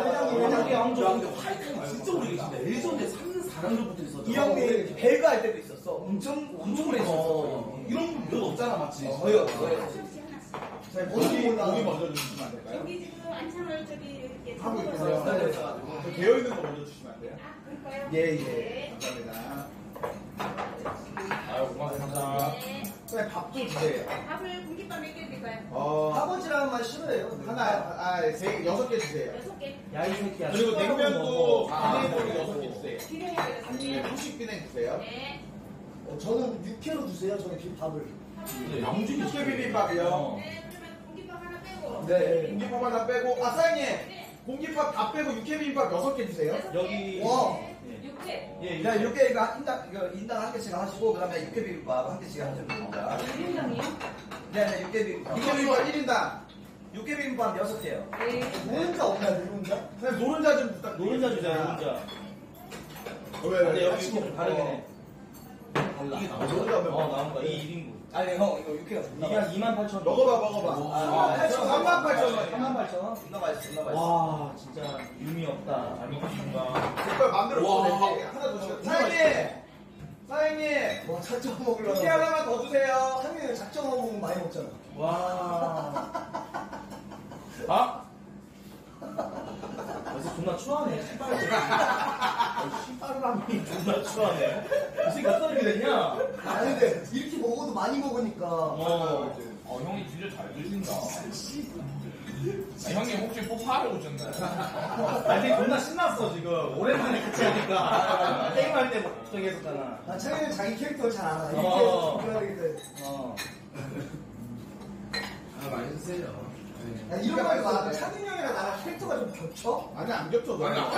회장님, 회장님, 야, 황조. 근데 화이트는 진짜 오래 계신데 예전에 3년 4년 전부터 있었잖아. 이 형이 배가 할 때도 있었어. 엄청, 엄청 오래 있었어. 이런 분몇 없잖아, 맞지? 거의 모르고 고기 올라. 먼저 주시면 안 될까요? 여기 지금 안창을 저기 이렇게 하고 있어요. 되어 있는 거 먼저 주시면 안 돼요? 아? 예, 예. 네. 감사합니다. 아유, 고맙습니다. 네. 그냥 밥도 주세요. 밥을 공깃밥 몇개 드릴까요? 어 아버지라는 말 싫어해요. 하나 아 세 여섯 개 주세요. 여섯 개. 야, 이 새끼야. 그리고 냉면도 먹어. 비냉으로 여섯 개 주세요. 되겠습니다. 한식 비냉 주세요. 네. 어, 저는 육회로 주세요. 저는 비- 밥을. 양준이 육회 비빔밥이요. 어. 네, 그러면 공깃밥 하나 빼고. 네. 공깃밥 하나 빼고 아 사장님 공깃밥 다 빼고 육회 비빔밥 여섯 개 주세요. 여기. 와. 네. 육회. 예, 야, 이렇게 이거 인당, 이거 인당 한 개씩 하시고, 그 다음에 육개비빔밥 한 개씩 하시면 됩니다. 유림장이요? 네, 네, 육개비빔밥. 육회 비빔밥 1인당. 육개비빔밥 여섯 개요. 네. 노른자 없나요? 노른자? 그냥 노른자 좀 부탁드립니다. 노른자 주자, 노른자. 왜? 근데 왜? 여기 좀 다르긴 해. 달라. 이게 나오죠? 노른자 어, 면 나온 거야. 이 1인분. 아니, 형, 이거 육개가 존나 이게 맛있어. 한 2만 8천 원. 먹어봐 먹어봐. 아, 3만 8천 원. 3만 8천 원? 존나 맛있어, 존나 맛있어. 와, 진짜 의미 없다. 잘 먹겠습니다. 색깔 마음대로 와. 먹어도 하나 더 주세요. 사장님! 사장님! 와, 작정 먹으려고. 육회 하나만 더 주세요. 상민이 작정하고 먹으면 많이 먹잖아. 와. 아? 그래서 존나 추하네. 신발 씨발람이 존나 추하네. 무슨 몇 살이 됐냐? 아니 근데 이렇게 먹어도 많이 먹으니까 어. 어, 형이 진짜 잘 드신다. 아, 형님 혹시 뽀파를 오셨나요? 아니 존나 신났어 지금. 오랜만에 같이 하니까. 게임 할 때 저기 했었잖아. 나 창현이 자기 캐릭터를 잘 알아. 이렇게 어. 해야 되겠다. 어. 아, 많이 드세요. 야, 이런 말도 많아. 창현이 형이랑 나랑 캐릭터가 좀 겹쳐? 아니 안 겹쳐 너. 아니, 안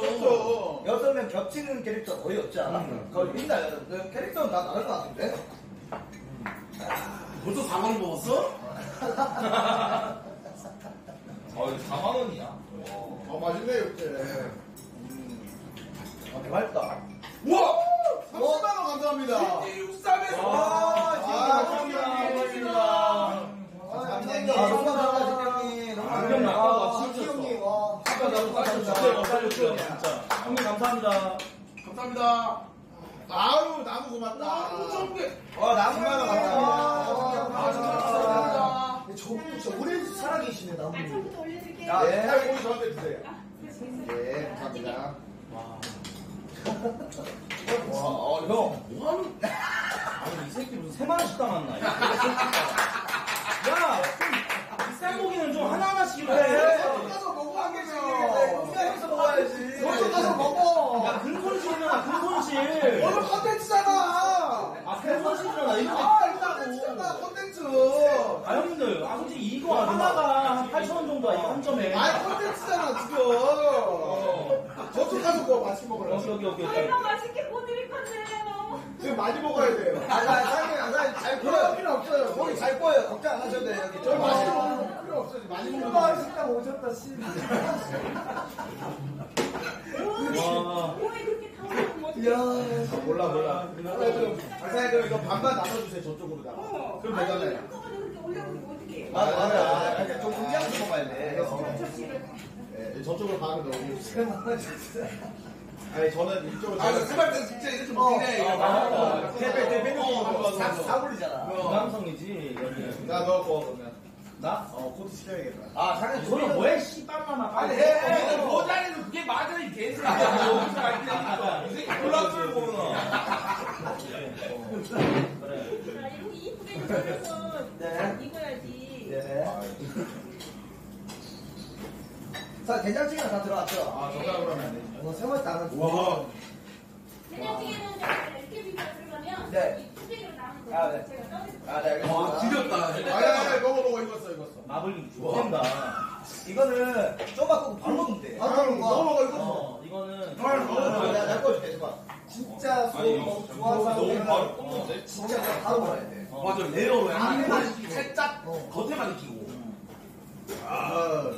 겹쳐. 여섯 명 겹치는 캐릭터 거의 없지 않아? 거의 있나요? 그 캐릭터는 나 다를 것 같은데? 벌써 4만 원 먹었어? 어, 이거 4만 원이야. 어 맛있네 이렇게. 아, 맛있다. 우와! 30만 원 감사합니다. 예, 육삼에서. 아, 아, 감사합니다. 고맙습니다. 감사합니다. 아, 너무 감사합니다, 아, 진짜 형님, 와. 아까 나도. 살렸어. 진짜. 형님 감사합니다. 감사합니다. 아유 나무 고맙다. 와, 좋은 게. 와, 나무 하나 아, 감사합니다. 아, 진짜 감사합니다. 근데 저분도 진짜 오래 살아계시네, 나무. 나 처음부터 올려줄게요. 야, 네. 네, 고기 저한테 주세요. 네, 감사합니다. 와, 어, 형. 뭐 하는 아니, 이 새끼 무슨 세만원씩 담았나? 야, 야, 좀비 싼 고기는 좀 하나하나씩 해. 저쪽 가서 먹고 한 개씩 해. 공개하면서 먹어야지. 저쪽 가서 먹어. 야, 근손실이잖아, 근손실. 오늘 컨텐츠잖아. 아, 근손실이잖아, 아, 있다고. 컨텐츠잖아, 컨텐츠. 아, 형님들, 아, 솔직히 이거 하나가 한 8,000원 정도야, 이거 한 점에. 아이, 컨텐츠잖아, 지금. 저쪽 가서 뭐 맛있게 먹으라. 오케이, 오케이, 오케이. 오케이. 얼마 맛있게 못 드릴 건데요. 지금 많이 먹어야 돼요. 아, 나, 사장님, 아, 사장님, 잘 그럴. 필요 없어요. 거기 잘 구워요. 걱정 안 하셔도 돼요. 여기. 저 맛있게 먹는 필요 없어요. 많이 먹는 오빠 거. 식당 오셨다, 씨. 그렇게 당황하면. 야 몰라 몰라. 사장님 그럼 이거 반반 나눠주세요 저쪽으로다가. 어. 그럼 아니, 되잖아요. 한꺼번에 그렇게 올려보면 어떡해. 맞아, 맞아. 아, 이렇게 좀 공개하면서 먹어야 돼. 네, 저쪽으로 반을 넣어주세요. 아니 저는 이쪽으로. 아, 나 생활 때 진짜 이렇게 먹네. 이거. 대패 대패 다 불리잖아. 부담성이지, 여기. 나 넣어 그러면. 나? 어 코트 시켜야겠다. 아, 사장님, 이거는 소리는 뭐야, 씨발라마. 빨리 해. 해. 너 모자에서 그게 맞아, 이 개새끼야. 여기서 갈 때니까. 이 새끼 몰랐을 거구나. 그래. 자, 이렇게 이쁘게 잘라서 네. 익어야지. 네. 자, 된장찌개가 다 들어갔죠? 아 저쪽으로 하면 안 되지. 어, 세번째 나는 와. 된장찌개는 제가 이렇게 비벼 들어가면 네. 이 투쟁이로 남은 거 아, 네. 제가 떠드릴게요. 아, 네, 알겠습니다. 와, 지렸다. 아니 아니 먹어 먹어 익었어 익었어. 마블링 좋댄다. 이거는 좀 바꾸고 바로 먹으면 돼. 바로 먹는 먹어 거. 먹어 익었어. 어, 이거는. 아, 내가 잘 꺼줄게, 줘봐. 진짜 소 아니, 먹- 이거 좋아서 너무 내가 바로 꽂는데? 진짜 그냥 바로 먹어야 돼. 어. 맞아, rare로 안 약간 익히고. 살짝 겉에만 익히고. 어. 아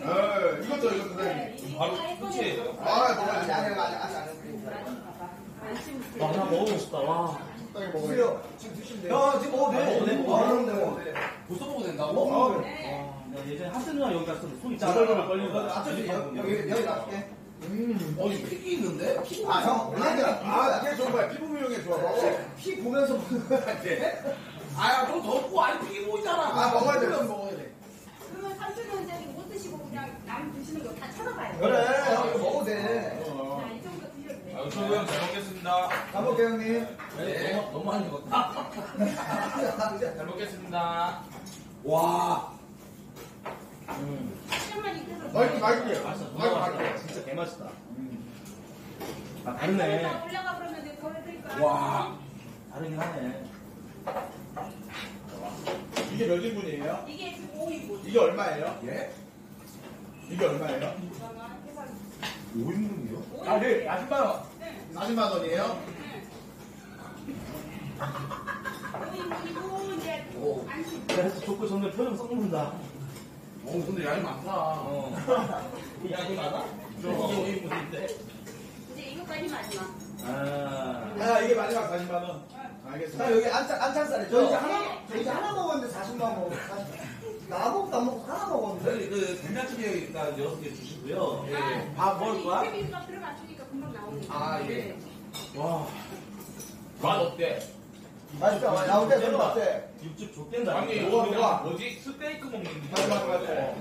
익었죠 익었어. 네, 바로 끝이에요. 아 아직 먹어야 안 돼. 해, 아직 아직 안 와, 나 먹어보고 싶다, 와. 적당히 돼. 보세요. 지금 드시면 돼요. 야, 지금 먹어도 돼. 아, 먹어도 돼? 아, 그럼 돼, 먹어도 돼. 벌써 먹어도 된다고? 어, 네. 와, 내가 예전에 하트 누나 여기 갔을 때 손이 자, 자글자글 떨리고. 앞쪽에 여기, 여기, 여기 놔둘게. 어, 이 픽이 있는데? 픽 아, 형, 원래는 아 이게 거야. 피부 미용에 좋아. 피 보면서 먹는 거야, 돼. 아, 좀 덥고 안에 픽이 뭐 있잖아. 아 먹어야 돼. 먹어야 돼. 그러면 삼촌원장이 못 드시고 그냥 남 드시는 거 다 찾아봐요. 그래, 형, 이거 먹어도 돼. 어. 자, 이 정도 드셔도 돼. 아, 저도 형잘 먹겠습니다. 잘 먹게, 형님. 네, 너무, 너무 많이 먹었다. 잘 먹겠습니다. 와, 음. 시간만 맛있게 맛있게. 맛있어, 맛있게 맛있게. 진짜 개맛있다. 아, 아니, 다르네. 나 올라가 그러면 내가 더 해드릴까? 와. 다르긴 하네. 이게 몇 인분이에요? 이게 지금 5인분. 이게 얼마예요? 예? 이게 얼마예요? 잠깐만, 계산. 5인분이요? 아, 네, 40만 원. 네. 40만 원이에요? 네. 5인분이고 이제 오. 안심. 그래서 좋고 점점 표정 썩는다. 어, 근데 양이 많다. 어. 이 양이 많아? 이게 5인분인데. 이제 이거까지 마지막. 아. 아 이게 마지막 40만 원. 자, 알겠습니다. 여기 안창, 안창살이죠? 저 이제 하나, 저 이제 하나 먹었는데 40만 원. 나먹도 안 먹고 하나 먹었는데. 저희 그 된장찌개 일단 여섯 개 주시고요. 예. 아, 밥 먹을 거야? 비빔밥 들어가 주니까 금방 나오니까. 아, 예. 와. 맛 어때? 맛있다. 와, 나올 때 별로 어때? 육즙 족된다. 뭐가, 이거 뭐가? 뭐지? 스테이크 먹는. 맞아, 맞아, 맞아.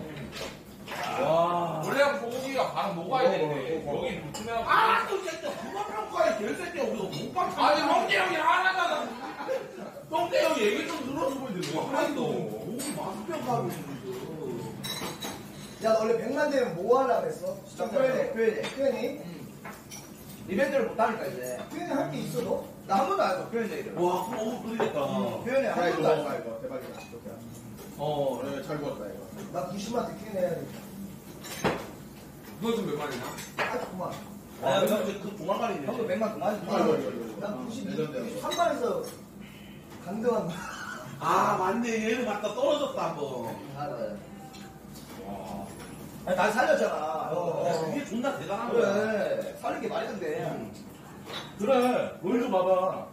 와. 원래 소고기가 바로 녹아야 되는데 여기 붙으면 아또 진짜 그만 평가해 개새끼야 우리가 못 봤어 아니 형제 형이 하나가 형제 형이 얘기 좀 들어주고 있는데 뭐 하는 너 고기 맛 평가하고 있는 야, 너 원래 100만 되면 뭐 하려고 했어? 좀 표현해, 표현해. 표현이? 이벤트를 못 하니까 이제. 표현이 할 게 있어, 너? 나 한 번도 안 했어, 표현 얘기를. 와, 그럼 너무 끌리겠다. 표현해, 한 번도 안 했어. 이거 대박이다. 좋다. 어, 잘 구웠다 이거. 나 90만 대 표현해야 돼. 너 지금 몇 마리냐? 아, 그만. 아, 형, 그 동안갈이네. 형도 백만 그만 이거 이거 이거. 난 레전드야. 92, 3만에서 강등한 아, 맞네. 얘는 갔다 떨어졌다, 한 번. 알아. 아니, 날 살렸잖아. 어, 그게 존나 대단한 거야. 그래. 살린 게 말이 안 돼. 그래, 보여줘 봐봐.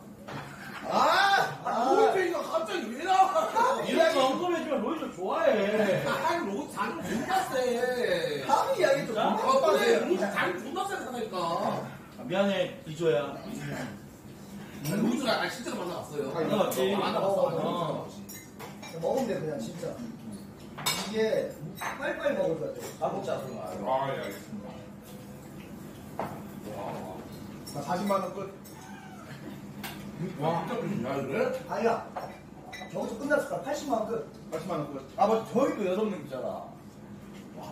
아! 아! 로이페이가 갑자기 왜 나와? 이렇게 언급해주면 로이저 좋아해. 아니 로이 자기 존나 세 다음 이야기 좀. 자? 아 로이 자기 존나 세다니까 아, 미안해, 이조야. 로이가 아 실제로 만나봤어요 만나봤지. 만나봤어 어. 먹으면 돼, 그냥, 진짜. 이게 빨리빨리 먹어줘야 돼. 다 먹자, 거. 아예 알겠습니다 나 40만 원 끝. 와 진짜 야 그래? 아니야. 저기서 끝났을 거야. 80만 끝. 80만 원 끝. 아, 맞아. 저희도 여섯 명 있잖아.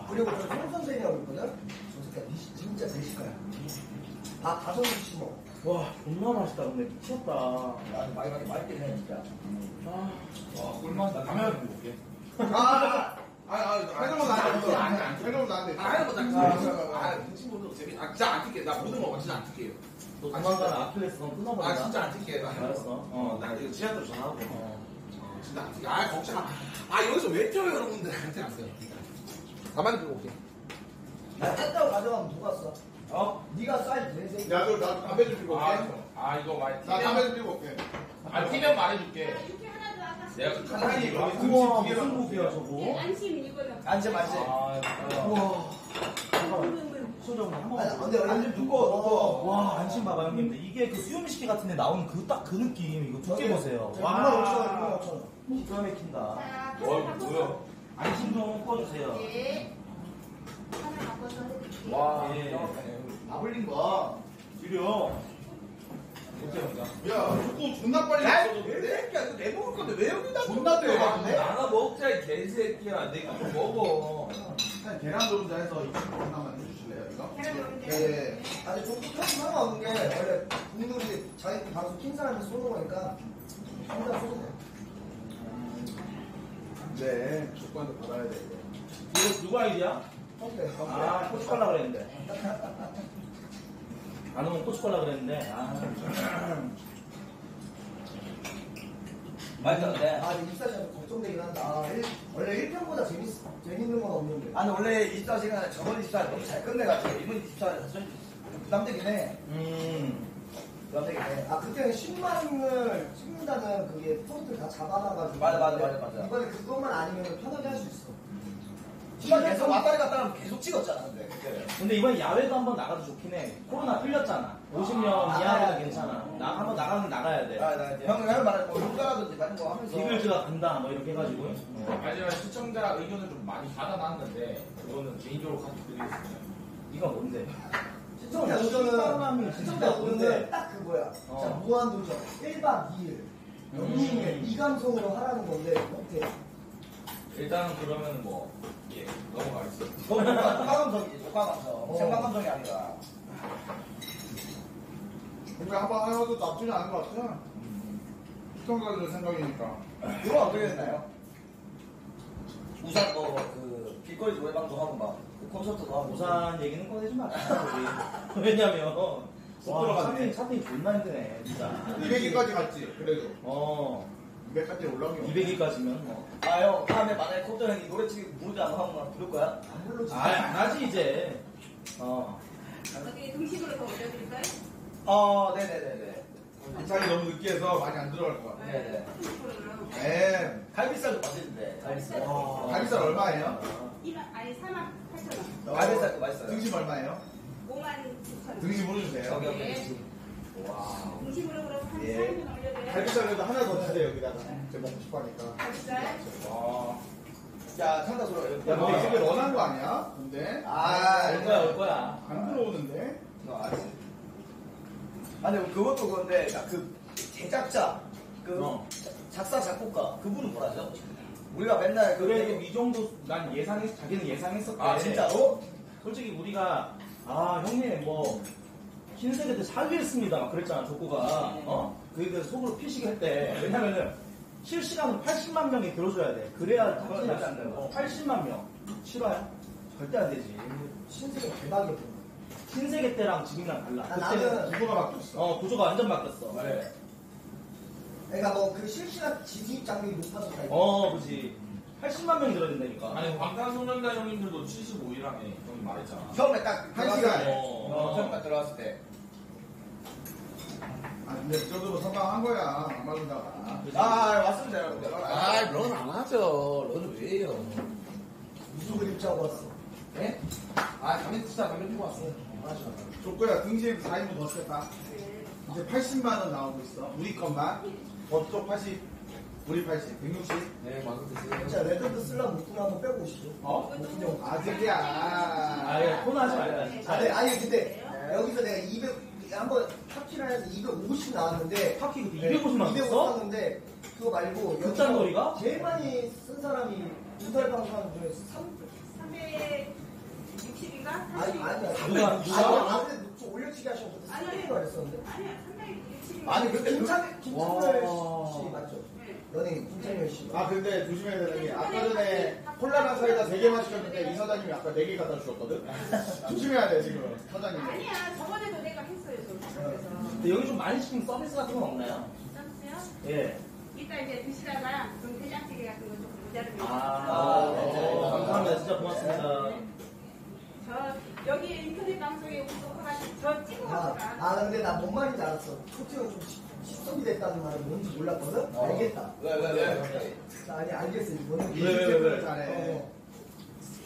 그리고 저 송 선생이라고 있거든? 저 새끼가 니- 진짜 대식가야. 밥 다섯 개씩 먹어. 와, 존나 맛있다. 근데 미쳤다. 야, 많이 많이 맛있긴 해, 진짜. 와 꿀맛 나 담배 한번 볼게 아, 아아 해동은 나안 돼. 해동은 나안 돼. 아 하는 거다 아, 아 친구도 재미 아 진짜 안 뛸게 나 모든 거 진짜 안 뛸게요 너 조만간 아킬레스 건 끊어버린다. 아 진짜 안 뛸게 나 알았어. 어. 어 나 이거 지하철 전화하고 어. 어, 진짜 안 뛸게 아 걱정 마. 아 여기서 왜 뛰어요 여러분들 괜찮 않어요 가만히 들고 올게 나 뺐다고 가져가면 누가 써? 어? 네가 쌀 대세기. 야, 너나 담배 좀 피고 올게. 아 이거 많이 나 담배 좀 피고 올게. 아 티면 말해줄게 육회 하나 더 아까 내가 그 사장님, 여기 등심 우와, 두 개만 무슨 네, 저거? 안심 이거는 앉아, 앉아. 아, 우와. 소정 한 아니, 번. 근데 안심 두꺼워, 두꺼워. 와, 안심 봐봐, 형님들. 이게 그 수염시계 같은데 나오는 그 딱 그 느낌. 이거 두께 보세요. 6만 5천 원, 6만 와, 5천 원. 기가 막힌다. 자, 와, 하나 이거 뭐야? 안심 좀 꺼주세요. 네 하나 바꿔서 해드릴게요 와, 예. 아, 흘린 거. 드려. 야, 조금 존나 빨리 야, 먹어도 왜 돼? 새끼야? 이거 내 먹을 건데 왜 여기다 존나 대박인데? 나가 먹자 이 개새끼야 내가 좀 먹어 그냥 계란 노른자에서 이거 하나만 해주실래요, 이거? 계란 예. 돼요 아니, 좀 편히 상관없는 게, 원래 국물이 자기 방송 킨 사람이 쏘는 거니까, 혼자 쏘는 거야. 네, 조건도 받아야 돼, 이거. 이거 누구 아이디야? 평소에. 아, 고춧가라 그랬는데. 안 오면 고춧가라 그랬는데. 아, 맛있는데. 아, 근데 입사시간 걱정되긴 한다. 아, 일- 원래 1편보다 재밌, 재밌는 건 없는데. 아니, 원래 24시간에 저번 24시 너무 잘 끝내가지고, 이번 24시 사실 부담되긴 해. 음. 부담되긴 해. 아, 그때는 10만을 찍는다는 그게 포인트를 다 잡아놔가지고. 맞아, 맞아, 맞아, 맞아. 이번에 그것만 아니면 편하게 할 수 있어. 시간 계속 왔다리 갔다 하면 계속 찍었잖아, 근데. 그때. 근데 이번 야외도 한번 나가도 좋긴 해. 코로나 풀렸잖아. 50명 이하는 괜찮아. 나 한번 나가면 나가야 돼. 아, 나 이제 형, 형 말할 거, 효과라든지 다른 거 하면서. 비글즈가 간다, 뭐 이렇게 해가지고. 어. 하지만 시청자 의견을 좀 많이 받아놨는데 그거는 개인적으로 같이 드리겠습니다 이건 뭔데? 시청자 진짜 시청자 뭔데? 도전은 딱 그거야. 어. 자, 무한도전. 1박 2일. 연민의 음. 이 감성으로 하라는 건데, 어때? 일단은 그러면 뭐 예, 넘어가겠습니다 그건 독과감성이지, 독과감성. 어. 생방 감성이 아니라. 근데 한번 하나도 나쁘지 않은 것 같아. 시청자들 생각이니까. 이건 어떻게 됐나요? 우산 뭐, 그, 길거리 노래 방송하고 막, 그 콘서트도 하고. 우산 얘기는 꺼내지 마. 우리. 왜냐면, 쏙 와, 들어갔네. 차팅, 차팅 존나 힘드네, 진짜. 200위까지 갔지, 그래도. 어, 200까지 올라오면. 200위까지면 뭐. 아, 형, 다음에 만약에 컵도 형이 노래 치기 부르지 않아 하면 부를 거야? 안 불러주지. 아, 안 하지, 이제. 어. 어떻게 등식으로 더 올려드릴까요? 어, 네네네네. 인상이 너무 느끼해서 많이 안 들어갈 것 같아. 네네. 등식으로 네. 갈비살도 맛있는데, 갈비살. 와. 갈비살 얼마예요? 2만 아니 4만 8천 원 갈비살도 맛있어요. 등심 얼마예요? 5만 9천 원 등심 보여주세요. 저기. 네. 등식으로 그럼 한 예. 4분 올려드려요 갈비살에도 하나 더 주세요, 여기다가. 제가 먹고 싶어 하니까. 갈비살 와 자, 상다소로. 야, 너 되게 런한 거 아니야? 근데? 아, 올 거야 올 거야. 안 들어오는데? 어, 알았어. 아니, 그것도 그건데, 야, 그, 제작자, 그, 어. 작사, 작곡가, 그분은 뭐라죠? 우리가 맨날 그, 그래도 이 정도 난 예상했 자기는 예상했었대. 아, 진짜로? 솔직히 우리가 아 형님 뭐 흰색에 대해 사기했습니다 막 그랬잖아 족구가 어? 그게 속으로 피시게 했대 왜냐면은 실시간으로 80만 명이 들어줘야 돼 그래야 절대 안 된다. 어, 80만 명 싫어요? 절대 안 되지 신세가 대박이었던 거. 흰색의 때랑 지금이랑 달라 아, 그때는 나는 구도가 바뀌었어. 어 구조가 완전 바뀌었어 네. 그러니까 뭐 그 실시간 진입 장벽이 높아졌다. 이거. 어 그지 80만 명이 들어야 된다니까 아니 방탄소년단 형님들도 75일하네 형님 말했잖아 처음에 딱, 한 들어갔을 시간. 때. 어. 어, 처음에 딱 들어갔을 때. 아, 근데 그 정도로 성공한 거야. 안 맞는다가. 아, 아, 맞습니다, 여러분들. 아, 런안 하죠. 런은 왜 해요? 무슨 그림 짜고 왔어. 예? 아, 가면 진짜 가면 들고 왔어. 족구야, 등심 4인분 더 쓰겠다. 이제 80만 원 나오고 있어. 우리 것만. 법쪽 80, 우리 80, 160. 네, 마음 드세요. 진짜 레전드 쓰려면 목숨 한번 빼고 오시죠. 어? 목숨 아, 새끼야. 아예 토나하지 말자 진짜 아, 네, 아니 근데 여기서 내가 200 한번 탑티를 해서 250 나왔는데 파키 그때 250만 원250 썼어? 샀는데 그거 말고 극단 놀이가? 제일 많이 쓴 사람이 인터넷 방송 중에서 3 360인가? 아니 아니야 누가, 누가? 아니 아무래 좀 올려치기 하시면 그때 아니, 300이 그랬었는데 아니야, 360인가? 아니 그때 김창 김창렬 와. 씨 맞죠? 연예인 김창렬 씨 아, 근데 조심해야 되는 게, 아까 전에 콜라랑 사이다 3개만 시켰는데 이 사장님이 아까 4개 갖다 주셨거든? 조심해야 돼, 지금. 사장님. 아니야, 저번에도 내가 했어요, 저 그래서. 근데 여기 좀 많이 시키면 서비스 같은 건 없나요? 써주세요. 예. 이따 이제 드시다가 좀 된장찌개 같은 거 좀 모자르면. 아, 네. 감사합니다. 진짜 고맙습니다. 저 여기 인터넷 방송에 오셔가지고 저 찍은 아, 아 근데 나 뭔 말인지 알았어 코팅은 좀 시- 식성이 됐다는 말은 뭔지 몰랐거든? 알겠다 왜, 왜, 왜? 자, 아니 알겠어 이제 뭔지 왜, 왜, 왜, 왜? 잘해. 어.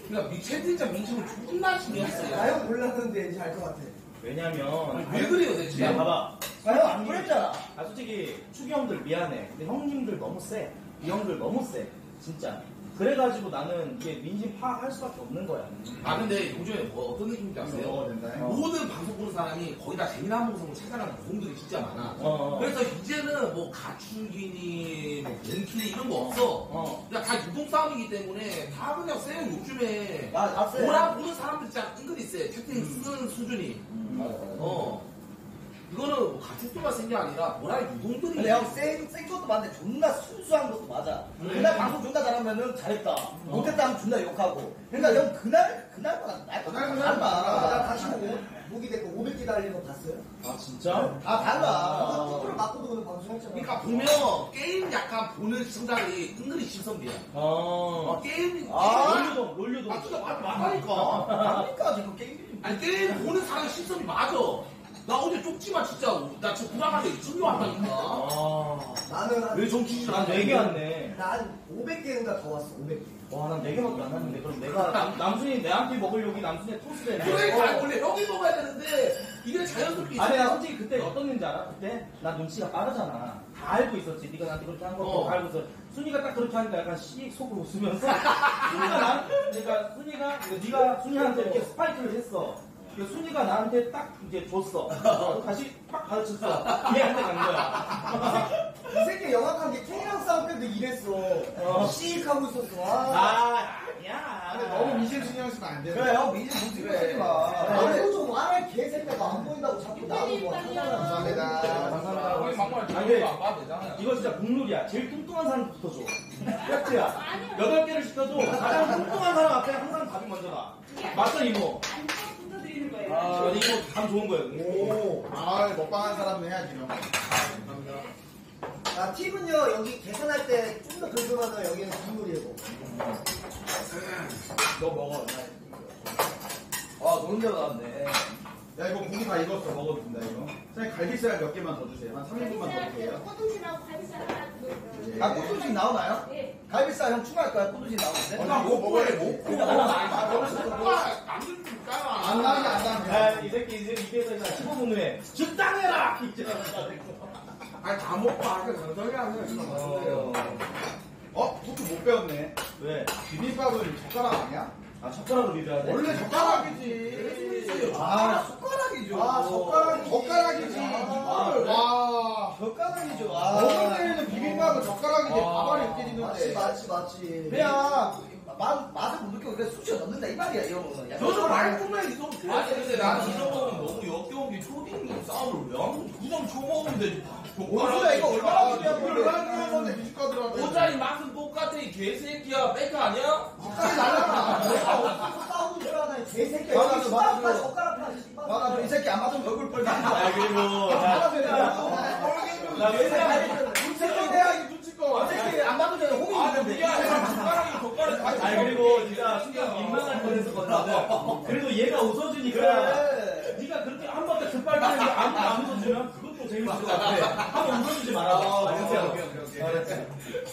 그러니까 미 채팅창 민심을 존나 신경 써요. 나형 몰랐는데 이제 알 것 같아 왜냐면. 왜 그래요, 대체? 야, 봐봐. 아형안 그랬잖아. 아, 솔직히, 축이 형들 미안해. 근데 형님들 너무 세. 이 형들 너무 세. 진짜. 그래가지고 나는 이게 민심 파악할 수밖에 없는 거야. 아, 근데 요즘에 뭐 어떤 느낌인지 아세요? 먹어야 된다. 모든 방송 보는 사람이 거의 다 재미난 방송을 찾아가는 방송들이 진짜 많아. 어. 그래서 이제는 뭐 가축이니, 뭐 몽키니 이런 거 없어. 어. 그냥 다 유동 싸움이기 때문에 다 그냥 세요 요즘에. 아, 다 세. 몰아보는 사람들 진짜 은근히 세. 채팅 쓰는 수준이. 어. 이거는 뭐 가축도가 센게 아니라 뭐라 유동들이. 형, 센, 센 것도 맞는데 존나 순수한 것도 맞아. 그날 방송 존나 잘하면은 잘했다. 못했다 하면 존나 욕하고. 그러니까 형, 그날, 날 그날 다 그날 나 달라. 다시 보고 무기 됐고 500개 달리는 거 봤어요? 아, 진짜? 아, 달라. 아, 뚜꾸를 맞고 도는 방송 했잖아 그러니까 보면 게임 약간 보는 시청자들이 은근히 신선비야. 어. 어, 게임. 아. 롤류동, 롤류동. 아, 진짜 맞, 맞다니까. 아니까 지금 게임. 아니, 게임 보는 사람 신선이 맞아. 나 어제 쪽지만 진짜, 나 지금 구랑한데 충격 왔다니까. 아. 나는 한, 왜 정치질 난 4개 왔네. 난 500개인가 더 왔어 500개 와, 난 4개밖에 안 왔는데. 그럼 내가 남, 남순이 내한테 먹을 여기 남순이 토스 되네. 그러니까 원래 형이 먹어야 되는데, 이게 자연스럽게. 아니 나. 솔직히 그때 어떤 일인지 알아? 그때 나 눈치가 빠르잖아 다 알고 있었지 네가 나한테 그렇게 한 거 어. 다 알고 있어 순이가 딱 그렇게 하니까 약간 씩 속으로 웃으면서 순이가 나 그러니까 순이가 네가 순이한테 이렇게 스파이크를 했어 그 순이가 나한테 딱 이제 줬어. 어, 다시 딱 가르쳤어. 얘한테 간 거야 이 새끼 영악한 게 탱이랑 싸울 때도 이랬어. 어. 씩 하고 있었어. 아. 아 아니야. 근데 너무 미신 신경 쓰면 안 돼. 그래, 형, 민지 좀 들어가지 마. 나도 좀 와라 개새끼가 안 보인다고 자꾸 나도 뭐 하잖아. 감사합니다. 감사합니다. 우리 막말 들어도 안 봐도 되잖아요. 이거 진짜 국룰이야. 제일 뚱뚱한 사람부터 줘. 팩트야. 여덟 개를 시켜도 가장 뚱뚱한 사람 앞에 항상 답이 먼저 나 맞죠 이모? 아, 이거 감 좋은 거예요. 오, 아, 먹방하는 사람은 해야지. 요 아, 팁은요, 여기 계산할 때 좀 더 긁으면 여기는 국물이고. 너 먹어. 아, 노는 대로 나왔네. 야, 이거 고기 다 익었어. 먹어도 된다, 이거. 선생님, 갈비살 몇 개만 더 주세요. 한 3인분만 더 주세요. 꼬둥지라고 갈비살 하나 더. 아, 꽃두식 나오나요? 예. 갈비살 형 추가할 거야, 꽃두식 나오는데? 어, 나뭐 먹어야 돼, 뭐. 안 나게, 안 나게. 야, 이 새끼 이제 입에서 이제 15분 후에 적당해라! 이제 아니, 다 먹고 아까 전설이 아니라 어. 어? 그것도 못 배웠네. 왜? 비빔밥은 젓가락 아니야? 아 젓가락으로 비벼야 돼? 원래 젓가락이지. 아, 숟가락이죠. 아, 젓가락이. 젓가락이지. 아, 와. 젓가락이죠. 먹을 때는 비빔밥은 젓가락인데 밥알이 맞지, 으깨지는데. 맞지, 맞지. 그냥 맛, 맛을 못 느끼고 그냥 수시에 넣는다 이 말이야 이런 거는. 약간 저도 말꾸면 이 정도 아니 근데 나는 이런 거는 너무 역겨운 게 초딩 싸움을 왜 하는 거지? 그냥 쳐먹으면 되지. 오수야 이거 얼마나 그냥 뭐 이걸 하는 건데 미식가들한테. 모짜리 맛은 똑같아 이 개새끼야 백 아니야? 젓가락이 날라가. 줄 아나, 개새끼야. 맞아, 맞아. 씨발 젓가락. 맞아 이 새끼 안 맞으면 얼굴 빨개. 아 그리고 나나 눈치껏 해야지 눈치껏. 이 새끼 안 맞으면 홍이 아 근데 있는데. 그게 아니라 젓가락이 젓가락 다 아니 그리고 진짜 순간 민망할 뻔했었거든. 그래도 얘가 웃어주니까 그래. 네가 그렇게 한 번에 급발진해서 아무도 안 웃어주면 그것도 재밌을 것 같아. 한번 웃어주지 마라.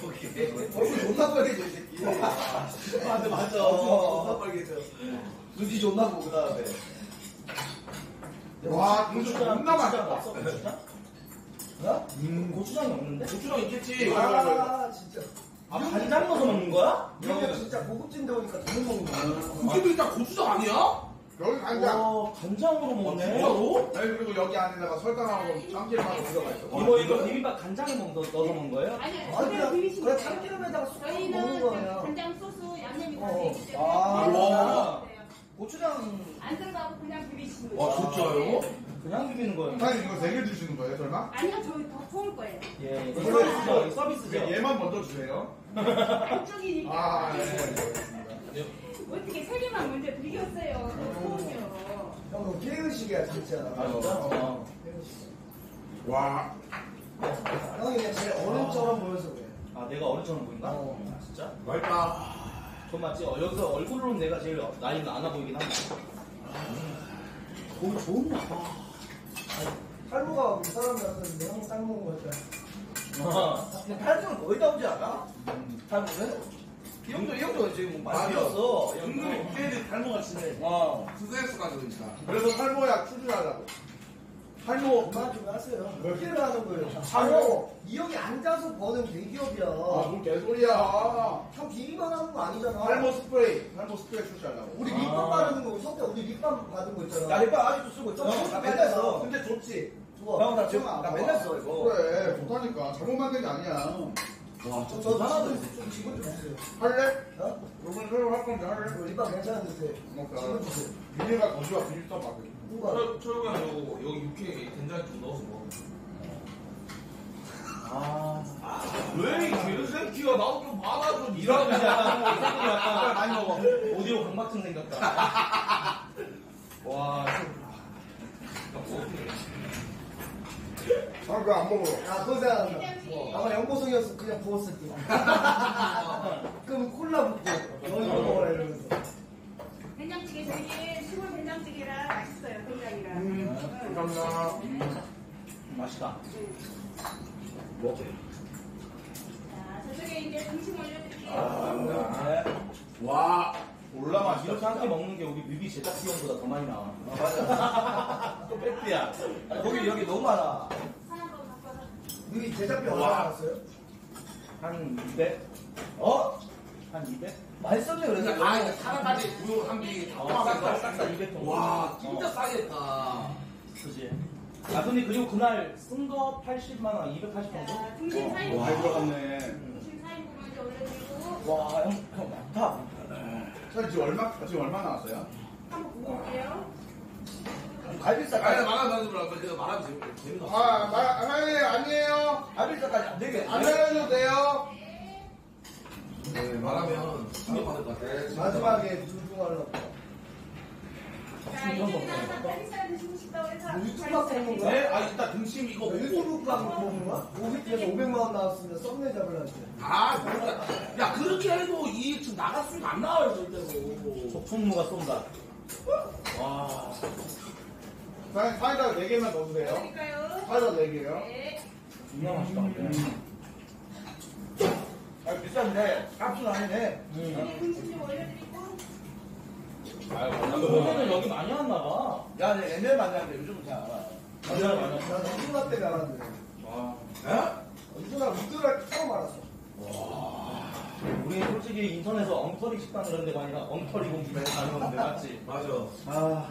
오케이. 얼굴 존나 빨개져 이 새끼. 맞아 맞아. 존나 빨개져. 눈치 존나 보고 그 다음에. 와, 눈치 존나 많다. 고추장? 어? 음 고추장이 없는데? 고추장 있겠지. 아, 진짜. 아 간장 넣어서 먹는 거야? 이러면 진짜 고급진 데 오니까 돈 먹는 거야. 그게 일단 고추장 아니야? 여기 간장. 어 간장으로 먹네. 진짜로? 아니 그리고 여기 안에다가 설탕하고 참기름하고 들어가 있어. 이거 이거 비빔밥 간장에 먹, 넣, 넣어서 먹는 거예요? 아니, 아니, 그냥 그냥, 비비시면 그냥. 참기름에다가 쑥 먹는 저희는 거야. 간장 소스 양념이 다 어. 돼 있기 아, 때문에 와. 고추장 안 들어가고 그냥 비비시면 와 돼요. 진짜요? 그냥 비비는 거예요. 사장님 이거 세 개 주시는 거예요 설마? 아니요, 저희 더 좋을 거예요. 예, 이거 서비스죠. 이거 서비스죠. 얘만 먼저 주세요. 안쪽이니까. 아, 네. 어떻게 세 개만 먼저 드리겠어요. 그거요. 형, 너 깨의식이야, 진짜. 아, 진짜? 어. 와. 형이 그냥 제일 어른처럼 보여서 그래. 아, 내가 어른처럼 보인가? 어. 아, 진짜? 맛있다. 그건 맞지? 어, 여기서 얼굴로는 내가 제일 나이는 안와 보이긴 한다. 오, 좋나 봐. 탈모가 그 사람이었는데 형 쌍먹은 거였잖아. 어. 근데 팔뚝은 거의 다 오지 않아? 팔뚝은? 이 형도 이 형도 지금 많이 뛰었어. 은근히 무대들 닮아가 치네. 어. 스트레스 가져오니까. 그래서 탈모약 추진하려고. 탈모. 그만 좀 하세요. 몇 개를 하는 거예요? 탈모. 이 형이 앉아서 버는 대기업이야. 아, 뭔 개소리야. 형 비리만 하는 거 아니잖아. 탈모 스프레이. 탈모 스프레이 출시하려고. 우리 아. 립밤 바르는 거, 성대 우리 립밤 받은 거 있잖아. 나 립밤 아직도 쓰고 있어. 나 맨날 써. 근데 좋지. 좋아. 형, 나 지금 나 맨날 써 이거. 그래, 좋다니까. 잘못 만든 게 아니야. 와, 저, 저저 하나도 좀 지분 좀 주세요. 할래? 어? 요번 새로 할 건데 할래? 그 립밤 괜찮은데. 지분 주세요. 더 좋아, 비닐 써 봐. 누가? 저 저거 요거 여기 육회 된장에 좀 넣어서 먹어. 아. 왜 이 개새끼야 나도 좀 받아줘 이런 니라고 거 약간, 이 새끼 약간 많이 먹어. 오디오 강박증 생겼다. 와, 아, 그거 안 먹어. 아, 그거 생각난다. 아마 연보성이었어. 그냥 부었을 때. 그럼 콜라 붓고, 너 이거 먹어라 이러면서. 된장찌개 저희 시골 된장찌개라 맛있어요. 된장이랑. 음, 감사합니다. 맛있다. 자, 저쪽에 이제 등심 올려드릴게요. 아, 네. 와. 올라 맛있다. 이렇게 함께 먹는 게 우리 뮤비 제작 비용보다 더 많이 나와. 맞아. 또 백비야. 거기 여기 너무 많아. 하나 더 바꿔서. 여기 제작비 얼마 나왔어요? 한 200? 어? 한 200? 많이 썼네 그래서. 아, 이거 사람까지 구용 한비 다 어, 싹다, 포함해서. 싹다 200 정도. 와, 진짜 어, 싸겠다. 그지. 아, 근데 그리고 그날 쓴 거 80만 원, 280 정도? 자, 등심 어. 4인분. 많이 들어갔네. 등심 4인분 먼저 올려드리고. 와, 형, 형 많다. 사장님 지금 얼마, 지금 얼마 나왔어요? 한번 보고 올게요. 갈비살까지. 아니, 말하면 되는 내가 말하면 재밌- 재밌어. 아, 마- 사장님, 아니에요. 갈비살까지 안 되게. 안 내려도 돼요. 네, 말하면 충격 받을 것 같아. 마지막에 둘중하려고. 자, 이쪽에 나와서 갈비살 드시고 싶다고 해서. 유튜브 먹는 드릴게요. 거야? 네, 아, 일단 등심 이거 먹고. 유튜브 방 보는 거야? 오비트에서 500만 원 나왔으면 썸네일 잡으려고. 아, 그러니까. 야, 그렇게 해도 이 지금 나갈 수가 안 나와요, 절대로. 소풍무가 쏜다. 와. 사장님, 사이다 4개만 넣어주세요. 드릴까요? 사이다 4개요. 네. 진짜 맛있다. 아, 비싼데 값은 아니네. 음. 여기 등심 좀 올려드리고. 그때는 여기 많이 왔나 봐. 야, 내 옛날 만났는데 요즘은 잘 알아. 많이 왔어. 난 유튜브 때문에 알았는데. 와. 예? 유튜브 유튜브 처음 알았어. 우리 솔직히 인터넷에서 엉터리 식당 이런 데가 아니라 엉터리 공주에 다녔는데 맞지? 맞아. 아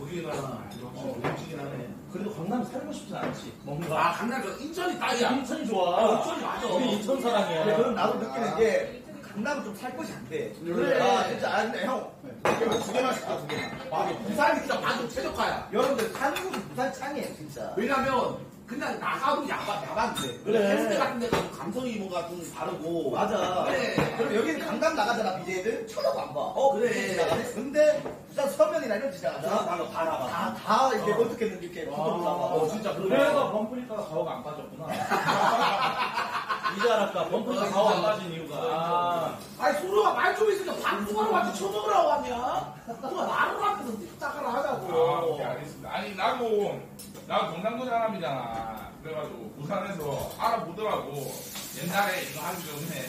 여기가 역시 멋지긴 하네. 그래도 강남 살고 싶진 않지 아, 뭔가 강남 저 인천이 딱이야. 인천이 좋아 인천이 맞아. 우리 인천 사람이야 근데 그럼 나도 느끼는 게 강남은 좀 살 것이 안 돼. 그래. 아 진짜 아 근데 형. 두 개만 시켜 두 개만. 맞아. 부산이 진짜 완전 최적화야. 여러분들 사는 곳은 부산 짱이에요 진짜. 왜냐면 그냥 나가도 야반 야반데. 그래. 헬스 같은 데 가면 감성이 뭔가 좀 다르고. 맞아. 그래. 그럼 여기는 강남 나가잖아 BJ들 쳐다도 안 봐. 어 그래. 나가네. 근데 부산 서면이나 이런 데 나가잖아. 나가 다 나가 다, 다 이제 어떻게 했는지 이렇게 와, 보도 나가. 어, 진짜 그래서 범프니까 가오가 안 빠졌구나 이제 알았다 범프니까 가오 안 빠진 이유가 아, 아니 소루가 말 좀 있으니까 방송하러 왔지 쳐먹으라고 왔냐? 누가 말을 앞에서 아, 하자고. 오케이, 알겠습니다. 아니, 나도, 나도 경상도 사람이잖아. 그래가지고, 부산에서 알아보더라고. 옛날에 이거 하기 전에.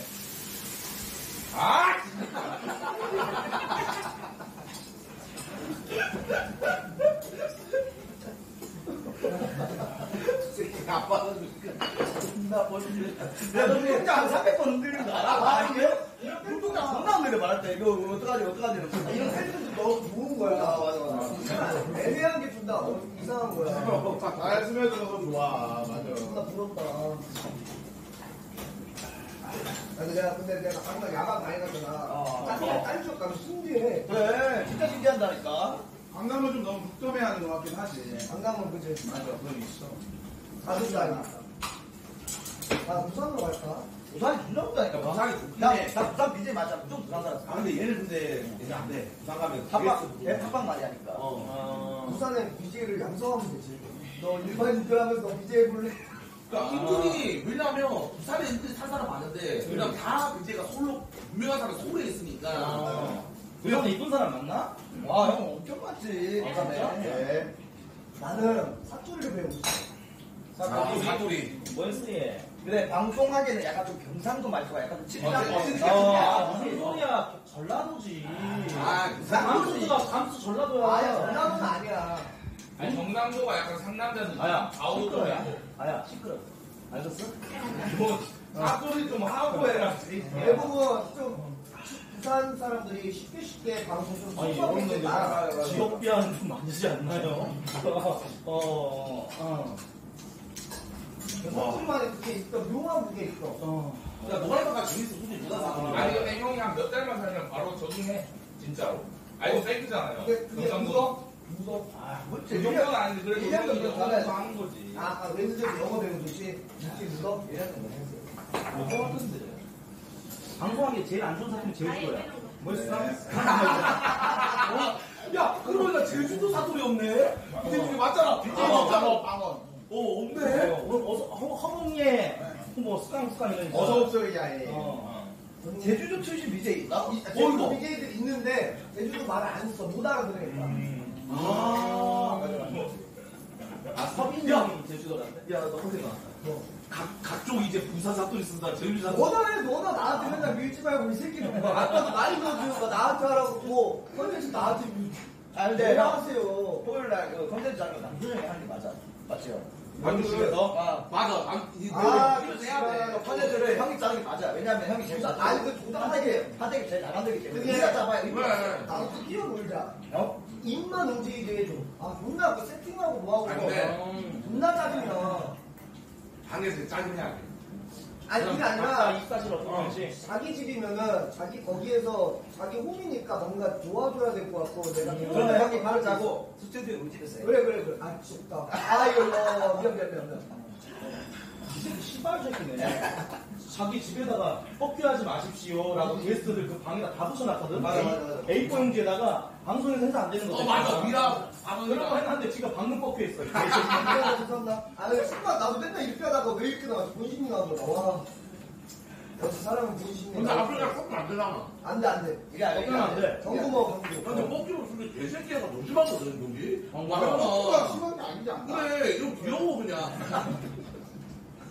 아! 아빠 는 나. 야, 너 눈동자 한 300번 흔들리는 거 알아? 아, 이게? 눈동자 존나 흔들려 말할 때. 이거 어떡하지, 어떡하지? 이러면서. 이런 사진들도 너무 좋은 거야. 아, 맞아, 맞아. 애매한 게 준다. 어, 이상한 거야. 잘 스며들어서 좋아. 맞아. 존나 부럽다. 아니, 내가, 근데 내가 항상 야간 많이 가잖아. 어. 딴, 딴 지역 가면 신기해. 그래 진짜 신기한다니까. 강남은 좀 너무 득점해 하는 것 같긴 하지. 안 가면 그지. 맞아, 그건 있어. 가슴 다니 까. 아, 부산으로 갈까? 부산이 존나 좋다니까. 부산이 좋긴 나, 해. 나 부산 BJ 맞아. 좀 부산 살았어. 아 근데 얘는 근데 얘는 안 돼. 부산 가면 탑방, 내 탑방 많이 하니까. 어. 어, 부산에 BJ를 양성하면 되지. 너 일반인들 하면서 BJ 볼래? 그러니까 인근이 왜냐면 부산에 인근이 산 사람 많은데 왜냐면 다 그제가 솔로 유명한 사람이 서울에 있으니까. 아. 부산에 이쁜 사람 맞나? 와, 형 엄청 많지. 아, 부산에. 네. 나는 사투리를 배우고 싶어. 사투리 사투리. 뭔스에 근데 방송하기에는 약간 좀 경상도 말투가 약간 좀 칠칠 어, 아, 어, 무슨 소리야 전라도지 아 감수가 감수 전라도야 아야, 전라도는 아니야. 아니, 경상도가 약간 상남자는 아야. 시끄러워 아야 시끄러워 알겠어? 뭐, 사소리 좀 하고 해야지. 대부분 좀 부산 사람들이 쉽게 쉽게 방송 좀 아니 섭섭하게 여러분들 나가요. 지역 비하는 좀 많지 않나요? 어, 어, 사투리만에 그게 있어. 묘한 그게 있어. 어. 그러니까 노래방가 재밌어 솔직히 부산 사투리. 아니, 근데 형이 한 몇 달만 살면 바로 적응해. 진짜로. 아니, 팩트잖아요. 근데 그게. 무서? 무서? 아, 그 정도는 아닌데, 그래도 일년 형이 정도 영어도 살아야지. 하는 거지. 아, 아 왠지 영어 배우듯이 느낌 무서? 이래는 거 했어. 뭐 같은데 방송하기 제일 안 좋은 사람이 제일 좋아요 멋있어? 야 그러니까 제주도 사투리 없네. 근데 이게 맞잖아. 빈대지 없잖아. 빵원. 어 없네. 어, 오늘 어서 허- 허공예 뭐 습관 습관 이런 거 어서 야에. 어. 제주도 출신 BJ 있나? 이- 제주도 어이구. BJ들 있는데 제주도 말을 안 써. 못 알아들으니까. 아. 맞아, 맞아. 아 서빈이 형이 제주도란데 야, 너 어디 가? 각, 각종 이제 부산 사투리 쓴다, 제주 사투리. 너나 해, 너나 나한테 맨날 밀지 말고 이 새끼는 뭐 아까도 나이 넣어주고 나한테 하라고 뭐 컨텐츠 나한테 밀지 아, 근데 하세요? 토요일 날 그 컨텐츠 하는 거 남준형이 하는 게 맞아. 맞죠? 방송에서? 아, 맞아. 아, 이 아, 노래 해야 돼. 컨텐츠를 형이 짜는 게 맞아. 왜냐면 형이 제일 잘 아니, 그 조작 하대기, 하대기 제일 잘 만들기 때문에. 그게- 우리가 그래. 이거. 나도 뛰어놀자 어? 입만 움직이게 해줘 아 존나 그 세팅하고 뭐하고 근데 음. 존나 짜증나 방에서 돼. 아니 그게 아니라 입사실 어떻게 하지? 자기 집이면은 자기 거기에서 자기 홈이니까 뭔가 도와줘야 될 것 같고 내가 그러면 필요한 형이 발을 짜고 스튜디오에 우리 집에서 해. 그래 그래 그래. 아 춥다. 아 이거 어, 미안 미안 미안 미안 이 새끼 씨발 새끼네. 자기 집에다가 뻑큐하지 마십시오 라고 게스트들 그 방에다 다 붙여놨거든. 맞아, 맞아, 맞아. A4 용지에다가 방송에서 해서 안 되는 거. 어, 맞아. 미라. 그런 거. 했는데 지가 방금 뻑큐했어. 죄송합니다 아 근데 순간 나도 맨날 이렇게 하다가 왜 이렇게 나왔지 본심이 나오더라 와 역시 사람은 본심이 근데 아프리카 섞으면 안 되잖아. 안 돼 안 돼 이게 아니라 뻑큐는 안 돼. 정구멍 근데 정구 뽑기로 쓰면 개새끼가 너무 심하거든, 여기. 어, 수가 맞아. 심한 게 아니지 않나? 그래, 이거 귀여워, 그냥.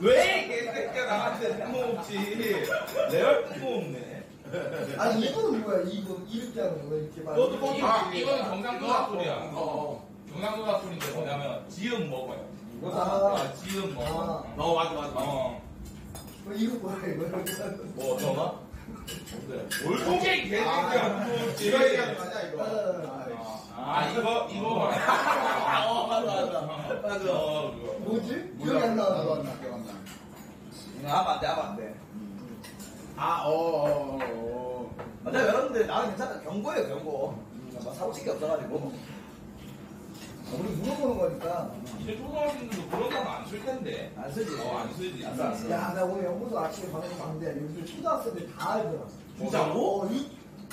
왜 개새끼야 나한테 뜬금없지. 내가 뜬금없네. 아니 이거는 뭐야 이거 이렇게 하는 거야 이렇게 말 너도 뭐, 아, 이거는 경상도 사투리야. 어, 어. 경상도 사투리인데 뭐냐면, 지음 먹어요. 아, 아, 지음 먹어. 아. 어, 맞아, 맞아. 어, 뭐 이거 뭐야 이거. 뭐, 저가? 올고개 개새끼야. 이거 얘기하는 거 아니야 이거? 아 이거 이거. 어, 맞아, 맞아. 맞아. 어, 그거. 뭐지? 기억이 안 나. 나도 안 나, 기억 안 나. 하면 안 돼, 하면 안 돼. 아, 어, 어, 어, 어. 여러분들 나는 괜찮아. 경고예요, 경고. 막 사고 칠 게 없어가지고. 우리 물어보는 거니까. 이제 초등학생들도 그런 단어 안쓸 텐데. 안 쓰지. 어, 안 쓰지. 안 써, 안 써. 야, 나 오늘 연구소 아침에 방송 봤는데 요즘 초등학생들 다 알더라. 진짜로? 어, 유,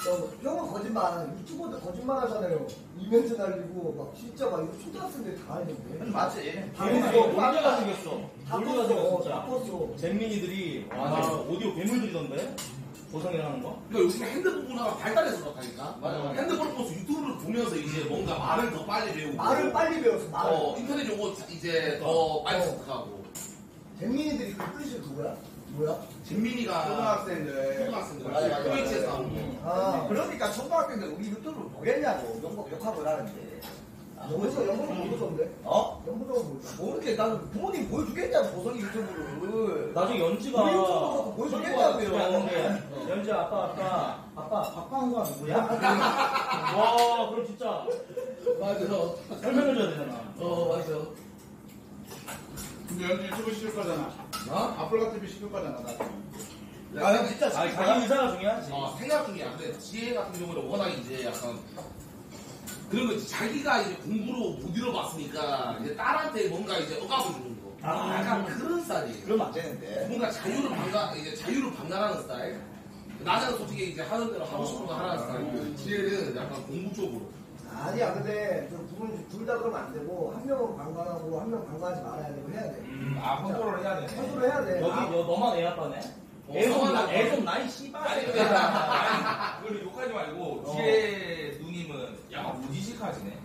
어, 형은 거짓말 안 해. 유튜버도 거짓말 하잖아요. 이벤트 날리고 막 진짜 막 이거 초등학생 들 다 알던데. 맞지. 어, 놀려가 생겼어. 다 놀려가 컸어. 생겼어, 다 진짜. 컸어. 잼민이들이, 와, 나 오디오 괴물들이던데? 보성이랑 하는 거? 그러니까 요즘에 핸드폰보다 발달해서 그렇다니까. 맞아, 맞아. 핸드폰을 보면서 유튜브를 보면서 이제 뭔가 말을 더 빨리 배우고. 말을 빨리 배웠어, 말을. 어, 인터넷 용어 이제 더 빨리 어. 습득하고. 잼민이들이 그 뜻이 그거야? 뭐야? 진민이가 초등학생들. 초등학생들 맞아, 맞아. 트위치에서 거. 아, 그러니까 초등학생들 우리 유튜브를 보겠냐고. 영국 욕하고 이러는데. 아, 연구소, 연구소 모르던데? 어? 연구소가 뭐야? 모르게 나는 부모님 보여주겠냐고, 보성이 유튜브를. 나중에 연지가. 우리 유튜브로 보여주겠다고요. 왔는데, 연지 아빠, 아빠, 아빠, 박광호가 누구야? 와, 그럼 진짜 맞아. 설명해줘야 되잖아. 어, 맞아. 근데 연주 유튜브 시킬 거잖아. 어? 아플라 TV 시킬 거잖아, 나. 아, 형 진짜 아니, 진짜. 자기 의사가 중요하지. 어, 생각 중에 안 돼. 지혜 같은 경우는 워낙 이제 약간 그런 거 있지. 자기가 이제 공부로 못 잃어봤으니까 이제 딸한테 뭔가 이제 억압을 주는 거. 아. 약간 그런 스타일이에요. 그러면 안 되는데. 뭔가 자유를 방가 이제 자유를 방관하는 스타일. 나는 솔직히 이제 하는 대로 하고 싶은 거 하라는 스타일이고 지혜는 약간 공부 쪽으로. 아니야, 근데 둘다 그러면 안 되고 한 명은 방관하고 한명 방관하지 말아야 되고 해야 돼. 음, 아 컨트롤 해야 되네. 컨트롤 해야 돼. 여기, 아, 여, 너만 애 아빠네? 어, 애좀 너만 나. 애좀 나이 씨발. 아니 근데 아니 그걸 욕하지 말고 지혜 누님은 약간 무지식하시네.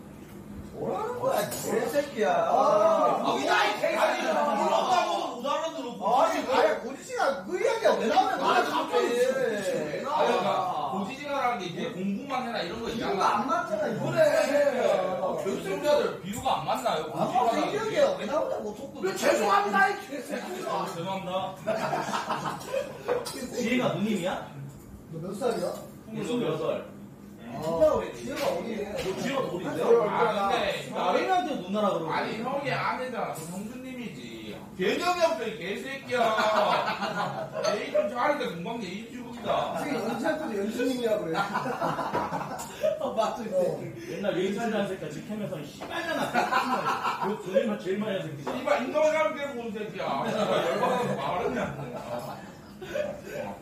뭐라는 거야, 개새끼야. 아, 아, 이 나이 개새끼야. 물어봐도 못 알아들어. 아니, 아니, 고지씨가 그 이야기야 왜 나오면 아, 갑자기 왜 나와. 아, 그러니까 고지식하라는 게 이제 공부만 해라 이런 거 이유가 있잖아. 안 맞잖아, 이거. 그래. 교수님들 비유가 안 맞나요? 아빠 그 공부하라는 게. 이야기야 왜 나오냐고 톡도. 왜 죄송합니다 이. 아, 죄송합니다. 지혜가 누님이야? 너몇 살이야? 스물여덟. 진짜 왜 지혜가 어디 해? 지혜가 어린데? 아 근데 나 어린이한테 누나라 그러고. 아니 형이 아내잖아. 그럼 형수님이지. 개념이 없어 이 개새끼야. 예의 좀 잘하니까 금방 예의 주 국이다. 지금 연지한테도 연주님이야 그래. 어, 맞죠, 어. 옛날 예의찬이라는 새끼가 직캠에서 씨발잖아. 그 존댓말 제일 많이 하는 새끼잖아. 이봐 인정하면 되고 온 새끼야. 열받아서 말을 안 해.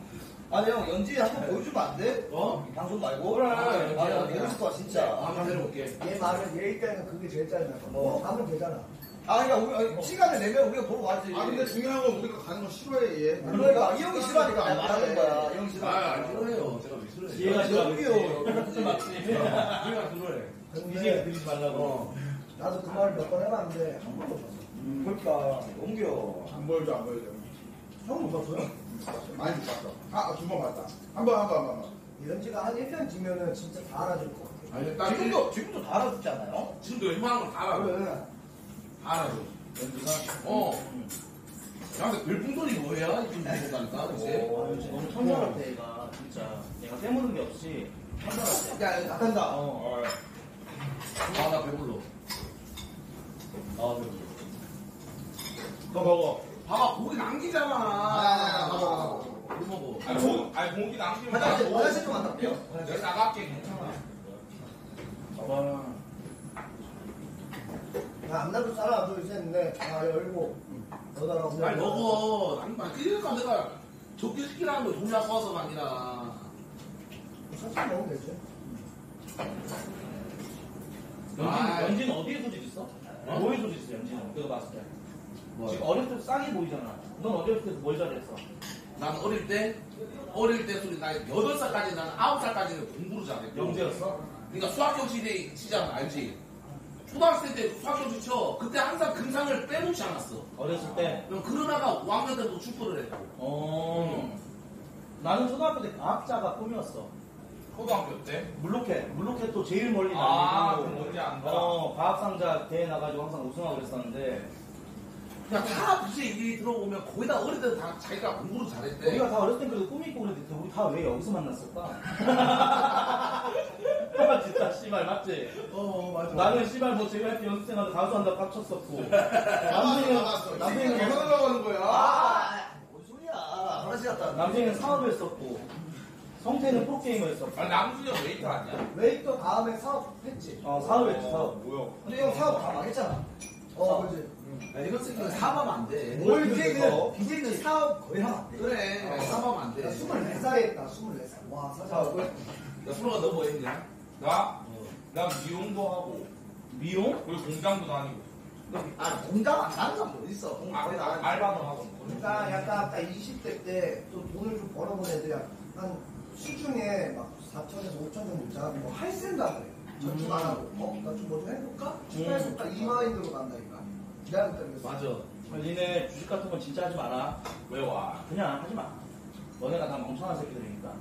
아니 형 연지 한번 보여주면 안 돼? 어? 방송 말고. 그래, 아, 나 연지야. 보고 싶어 진짜. 한번 해볼게. 얘 말은 얘 입장에서 그게 제일 짜증나. 뭐 가면 되잖아. 아 그러니까 우리 아니, 시간을 내면 우리가 보러 가지. 아, 근데 중요한 건 우리가 가는 거 싫어해, 얘. 그러니까 이 형이 싫어하니까 내가 말하는 거야. 이 형이 아, 싫어하니까. 안 싫어해요. 제가 왜 싫어해요? 지혜가 싫어하겠지. 맞지. 지혜가 싫어해. 이제 드리지 말라고. 어, 나도 그 말을 몇 번 해봤는데 한 번도 못 봤어. 그러니까 옮겨. 안 보여줘, 안 보여줘. 형못 봤어요? 많이 못 봤어. 아, 두 번 봤다. 한 번, 한 번, 한 번. 연지가 한 1편 뒤면은 진짜 다 알아줄 것 같아. 아니, 나 지금도 지금도 다 알아듣지 않아요? 지금도 웬만한 걸다 알아. 그래. 다 알아. 연주가? 어. 야, 근데 별풍선이 뭐야? 지금 보다니까, 그치? 아, 요즘 너무 천사 같아, 얘가. 진짜. 얘가 때무는 게 없이 천사 같아. 야, 나 간다. 어. 아, 나 배불러. 아, 배불러. 너 먹어. 봐봐, 고기 남기잖아. 아, 봐봐, 봐봐. 뭘 먹어? 아니 고 아니 공기 남기면 화장실 나 화장실 좀 갔다 올게요. 내가 나갈게 괜찮아. 봐봐. 야, 앞날도 하나, 둘, 셋, 넷, 다 열고. 빨리 열. 먹어. 아니, 막, 그러니까 내가 적게 시키라는 거 돈이 아까워서가 아니라. 천천히 먹으면 되지. 아. 연진, 연진은 어디에 소질 있어? 뭐에 소질 있어, 연진은? 내가 봤을 때. 뭐, 지금 어렸을 때 쌍이 보이잖아. 넌 어렸을 때 뭘 잘했어? 난 어릴 때, 어릴 때 소리, 나 8살까지, 나는 9살까지는 공부를 잘했고. 영재였어? 그러니까 수학 교실에 치잖아, 알지? 초등학생 때 수학교실 쳐. 그때 항상 금상을 빼놓지 않았어. 어렸을 때? 그럼 그러다가 5학년 때부터 축구를 했고. 어. 나는 초등학교 때 과학자가 꿈이었어. 초등학교 때. 물로켓. 물로켓도 제일 멀리 아, 날리고. 그 뭔지 안다. 어, 과학상자 대회 나가지고 항상 우승하고 그랬었는데. 그냥 다 부재 얘기 들어보면 거의 다 어릴 때는 다 자기가 공부를 잘했대. 우리가 다 어렸을 땐 그래도 꿈이 있고 그랬는데 우리 다 왜 여기서 만났을까? 진짜 씨발 맞지? 어 맞아. 나는 씨발 뭐 제가 연습생한테 가수 한다고 깝쳤었고 남생은 남생은 남생은 결혼하려고 하는 거야. 아, 뭔 소리야. 화장실 갔다 왔는데. 남생은 사업을 했었고 성태는 프로게이머 했었고 아니 남준이 형 웨이터 아니야? 웨이터 다음에 사업 했지. 어 사업했지 사업 뭐야? 근데 형 사업 다 망했잖아. 어 그지. 야, 이거 쓰기는 사업하면 안 돼. 뭘 BJ는, 그래서? BJ는 사업 거의 하면 안 돼. 그래. 사업하면 안 돼. 나 24살에 했다. 24살. 와 사장. 야, 수로가 너뭐 했냐? 나? 나 미용도 하고 미용? 그리고 공장도 다니고 아, 공감 안 하는 사람 뭐 있어. 공감 아, 거의 아, 다 알바도 하고 그러니까 약간 딱 20대 때 좀 돈을 좀 벌어본 애들이 한 시중에 막 4천에서 5천 정도 있잖아. 뭐할 생각을 해. 저축 안 하고. 어? 나 좀 뭐 좀 해볼까? 해볼까? 이 마인드로 간다니까. 기다렸다 그랬어. 맞아. 아, 니네 주식 같은 건 진짜 하지 마라 왜 와? 그냥 하지 마 너네가 다 멍청한 새끼들이니까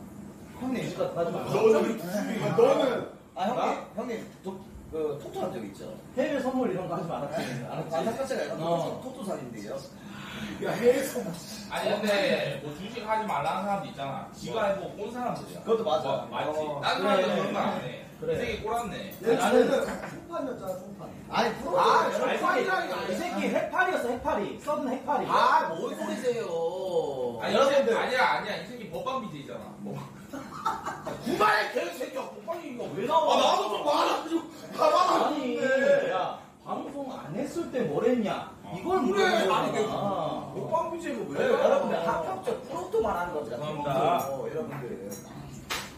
형님 주식 같은 거 하지 마 너는 너는 아, 형님, 나? 형님, 도, 그, 토토 한적 있죠? 해외 선물 이런 거 하지 말았지 알았지? 안타깝잖아. 약간 어. 토토. 야 해외에서 뭐 아니 근데 뭐 주식 하지 말라는 사람도 있잖아. 지가 해보고 꼰 사람들이야. 그것도 맞아. 뭐, 맞지. 어, 다른 그래. 그런 거 안 해. 그래. 이 새끼 꼴았네. 얘 나는- 총판이었잖아 총판. 아니, 프로. 아, 아, 이 새끼, 핵팔이라니까. 이 새끼 해파리였어 해파리 서든 해파리 아, 뭔 소리세요. 아니 여러분들. 여러분들 아니야 아니야 이 새끼 법방 BJ잖아. 뭐. 구만의 개새끼야. 오빠니 이거 왜아 나와? 나도 좀 말아 좀 가만 아니 야 방송 안 했을 때뭘 했냐 이걸 그래, 아니, 거야 오빠 BJ가 왜? 왜, 여러분들 합격적 프로토 말하는 거죠. 감사합니다. 프로토, 여러분들.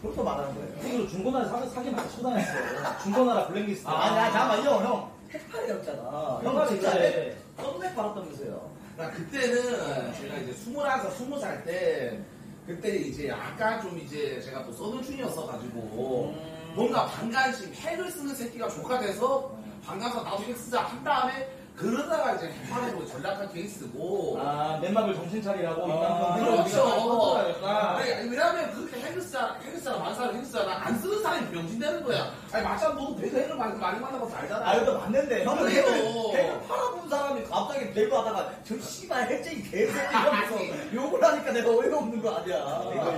프로토 말하는 거예요. 새끼로 중고나라 사, 사기 많이 다녔어 중고나라 블랙리스트 아, 아니, 아니, 잠깐만, 형, 형. 핵팔이었잖아. 형 핵팔이 진짜 그래. 썸넥 팔았다면서요. 나 그때는 제가 이제 스물 살 스무 살때 그때 이제 약간 좀 이제 제가 또 써들충이었어 가지고 뭔가 반간심 핵을 쓰는 새끼가 조카 돼서 반간사 나도 핵 쓰자 한 다음에 그러다가 이제 핵판으로 전략한 케이스고 아 넷막을 정신 차리라고 아, 그렇죠. 아니, 아니, 왜냐면 그렇게 쓰자, 만사를 핵을 쓰자, 안 쓰는 사람이 병신되는 거야. 아니, 맞아, 너도 배도 핵을 많이, 많이 만나봐서 알잖아. 아, 이것도 맞는데. 형은 그래요. 핵을 팔아본 사람이 갑자기 배그 하다가 저 씨발 핵쟁이 개새끼 이러면서 욕을 하니까 내가 어이가 없는 거 아니야.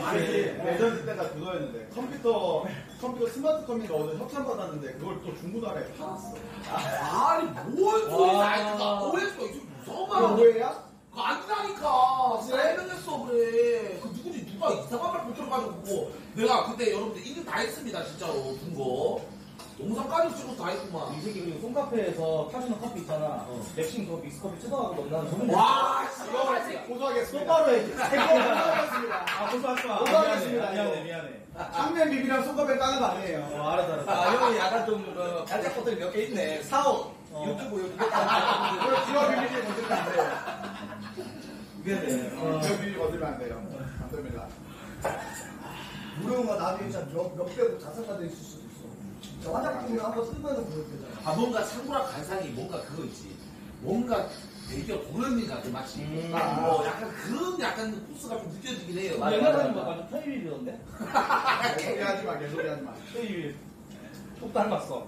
아니 예전 때가 그거였는데 컴퓨터 컴퓨터 스마트 컴퓨터 어디 협찬 받았는데 그걸 또 중고나라에 팔았어. 아니, 뭔 소리야. 아니, 그거 오해했어. 이거 무서운 그거 말 뭐예요? 그거 아니라니까. 설명했어, 그래. 그 누구지, 누가 이상한 말 붙여가지고 그거. 내가 그때 여러분들 인증 다 했습니다, 진짜로. 준 거. 영상까지 찍어서 다 했구만. 이 새끼 그리고 송카페에서 타주는 커피 있잖아 맥심 그거 믹스커피 뜯어가고 난 저번 와, 이거. 고소하겠습니다. 똑바로 해 고소하겠습니다. 아 고소하지 마 고소하겠습니다, 미안해. 미안해 창맨 비비랑 손가락 까는 거 아니에요. 어 알았어 알았어 아, 형이 약간 좀, 그, 발작버튼이 몇 개 있네. 사업, 유튜브, 유튜브. 그걸 기어 비비를 건들면 안 돼요. 미안해 어. 기어 비비 건들면 안 돼요. 안 됩니다. 무료운 거 나중에 진짜 몇, 몇 배고 자산가 될 수도 있어. 저 화장품 한번 쓰면서 그렇대잖아. 아, 뭔가 창구랑 간상이 뭔가 그거 있지. 뭔가 되게 도련님 같은 맛이. 음. 아, 뭐 약간 그런 약간 코스가 좀 느껴지긴 해요. 아, 옛날 사진 봐 완전 페이윌이던데 개소리 하지 마, 개소리 하지 마. 페이윌 또 닮았어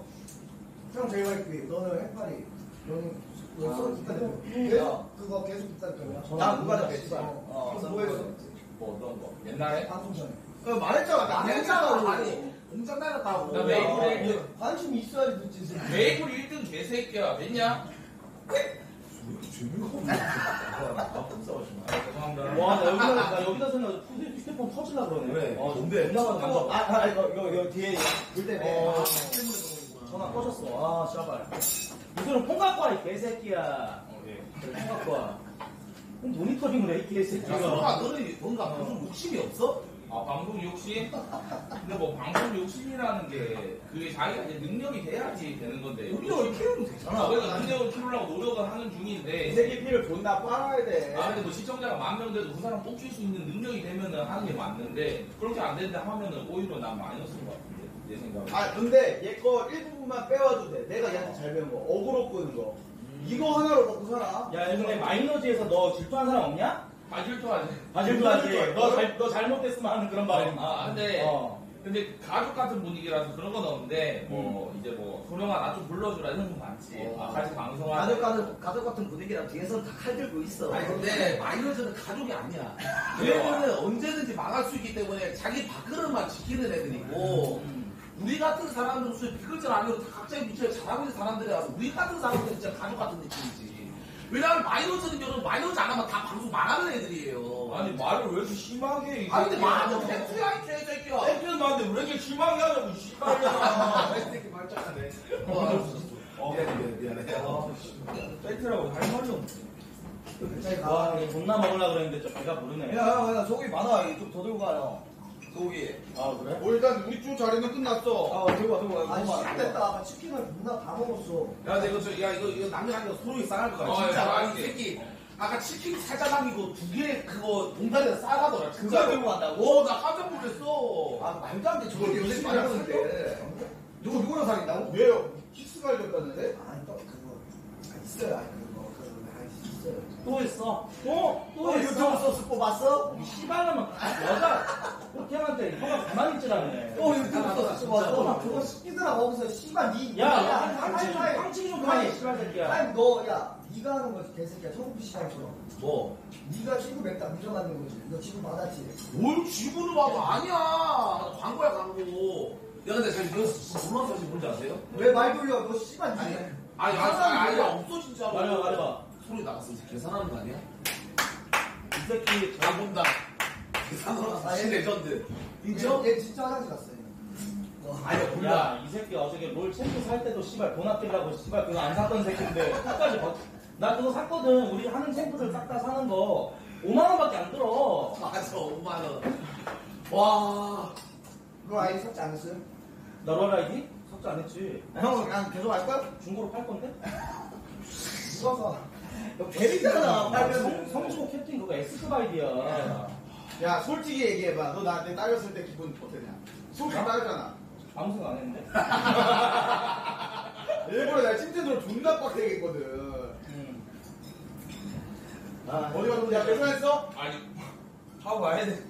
형 JYP, 너는 해파리. 너는 너 아, 써, 기다려. 음. 계속 그거 계속 기다렸잖아. 나 무과자 뺐지. 어, 그래서 어, 뭐 했어? 뭐 어떤 거? 옛날에? 방송 전에. 그 말했잖아. 나 했잖아. 아니, 공장 다녔다고. 나 메이플 어, 관심 있어야지. 새끼. 메이플 1등 개새끼야 됐냐? 아, 죄송합니다. 와나 여기다 나 여기다 생각 휴대폰 터질라 그러네 왜? 어, 뭔데? 나가 아, 나가 아, 이거, 이거, 이거 뒤에 물 때문에. 어. 아. 전화 꺼졌어 아 씨발 무슨 폰 갖고 와 이 개새끼야 어, 예. 그래 폰 갖고 와 그럼 모니터링을 해이 야, 개새끼가 성아, 너는 뭔가 무슨 욕심이 없어? 아 방송 욕심? 근데 뭐 방송 욕심이라는 게 그게 자기가 이제 능력이 돼야지 되는 건데 운동을 키우면 아, 되잖아. 그러니까 능력을 키우려고 노력을 하는 중인데 이 새끼 피를 존나 빨아야 돼. 아 근데 뭐 시청자가 만 명 돼도 그 사람 뽑힐 수 있는 능력이 되면은 하는 게 맞는데 그렇게 안 되는데 하면은 오히려 난 마이너스인 것 같은데 내 생각에 아 근데 얘 거 일부분만 빼와도 돼. 내가 얘한테 잘 배운 거. 어그로 끄는 거. 이거 하나로 먹고 살아. 야 근데 마이너지에서 너 질투한 사람 없냐? 아 질투하지 아 질투하지 너, 잘, 너 잘못됐으면 하는 그런 말임 아 근데 어. 근데 가족 같은 분위기라서 그런 건 없는데 뭐 이제 뭐 소령아 나 좀 불러주라 이런 건 많지. 아, 같이 방송하는. 가족 같은 가족 같은 분위기랑 뒤에서 다칼 들고 있어. 아니 근데 마이너즈는 가족이 아니야. 얘네는 언제든지 망할 수 있기 때문에 자기 밥그릇만 지키는 애들이고 우리 같은 사람들은 무슨 비글전 아니고 다 각자의 위치에 잘하고 있는 사람들이라서 우리 같은 사람들은 진짜 가족 같은 느낌이지. 왜냐하면 마이너즈는 여러분 마이너즈 안 하면 다 방송 망하는 애들이에요. 아니 말을 왜 이렇게 심하게 해? 아니 근데 말하면 팩트야 이 개새끼야. 팩트는 맞는데 왜 이렇게 심하게 하냐고 씨발이야. 새끼 말짱하네. 어, 미안해 미안해 미안해. 어. 팩트라고 할 말이 없네. 와, 가. 이거 존나 먹으려고 그랬는데 저 배가 부르네. 야, 야, 야, 소고기 많아. 좀더 들고 가요. 소고기. 아, 그래? 뭐 일단 우리 쪽 자리는 끝났어. 아, 들고 와, 들고 와. 아니, 많아. 됐다. 아까 치킨을 존나 다 먹었어. 야, 근데 이거, 저, 야, 이거, 이거 남녀하니까 소름이 싸할 거야. 어, 진짜, 야, 아니, 이. 새끼. 아까 치킨 살짝 남기고 두 개 그거 봉다리에 싸가더라. 그걸 들고 간다고? 오, 나 깜짝 놀랐어. 아, 말도 안 돼. 저걸 요새 먹는데. 누구, 누구랑 사귄다고? 왜요? 키스가 알렸다는데? 아니, 또 그거. 아, 있어요. 아니, 그거. 그거. 아, 있어요. 또 했어. 또, 또 어, 유튜브 했어. 소스 뽑았어? 이 씨발놈은 여자 호텔한테 혀가 가만히 있지라네. 또 유튜브 소스 뽑았어? 그거 시키더라 거기서 씨발 니. 야, 야, 황치기 아니, 황치기 좀 그만해, 씨발 새끼야. 아니, 너, 야, 네가 하는 거지, 개새끼야. 청구 시장처럼. 뭐? 네가 친구 맵다 묻어맞는 거지. 너 지금 받았지. 뭘 지구를 봐도 아니야. 광고야, 광고. 야, 근데 제가 이거 놀라운 사실 뭔지 아세요? 왜 말 돌려? 너 씨발 니. 아니, 아니, 아니, 아니, 없어, 진짜로. 말해봐, 말해봐. 소리 나갔어. 계산하는 거 아니야? 이 새끼 잘 본다. 계산하는 거신 레전드. 인정? 얘 진짜 화장실 갔어. 얘. 아니야, 몰라. 야, 이 새끼 어저께 롤 챔프 살 때도 씨발 돈 아끼려고 씨발 그거 안 샀던 새끼인데 끝까지 버... 나 그거 샀거든. 우리 하는 챔프들 싹 다 사는 거 5만 원밖에 안 들어. 맞아, 5만 원. 와. 그거 아이디 삭제 안 했어요? 너럴 아이디? 삭제 안 했지. 형, 그냥 계속 할 거야? 중고로 팔 건데? 누가 사? 너 개리잖아. 성, 성주고 캡틴 그거 S급 아이디야. 야, 솔직히 얘기해봐. 너 나한테 따였을 때 기분 어땠냐? 솔직히 따였잖아. 아무 생각 안 했는데. 일부러 내가 찐텐으로 존나 빡세게 했거든. 음. 아, 어디 가서 야, 계산했어? 아니 하고 와야 돼.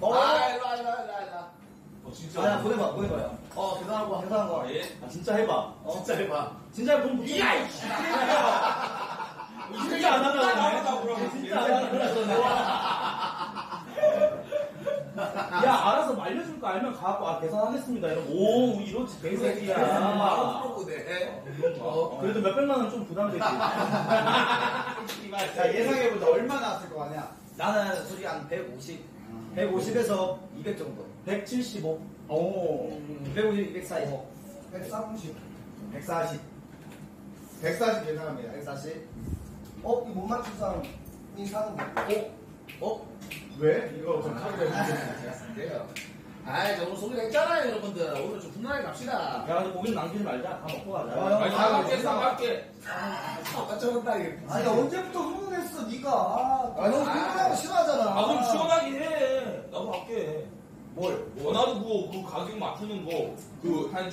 어? 아, 일로 와, 일로 와, 일로 와, 일로 와. 어, 진짜. 아, 야, 보내봐, 보내봐요. 어, 계산하고 와. 계산한 거. 아, 예. 아, 진짜 해봐. 어? 진짜 해봐. 진짜 돈 붙여. 이야, 이 진짜 안 하려고 그러네. 진짜 안 하려고 그러네. 야, 알아서 말려줄 거 알면 가갖고, 아, 계산하겠습니다. 이러면, 오, 이러지, 개새끼야. 어, 그래도 몇백만 원 좀 부담되지. 자, 예상해보자. 얼마 나왔을 거 아니야? 나는 솔직히 한 150. 150에서 200 정도. 175. 오. 150, 200 사이. 130. 140. 140 계산합니다. 140. 어? 이거 못 맞춘 사람이 사는 거. 어? 왜? 이거 좀 카드를 쓴대요. 아이, 저 오늘 소개를 했잖아요, 여러분들. 오늘 좀 훈훈하게 갑시다. 야, 근데 고기는 남기지 말자. 다 먹고 가자. 어, 형. 아니 사갈게 사갈게. 아, 깜짝놀다, 이게. 아니, 언제부터 흥분했어, 니가. 아, 너 아. 흥분하고 싫어하잖아. 아 그럼 시원하게 해. 나도 할게. 뭘? 어, 나도 그거 그 가격 맞추는 거 그 한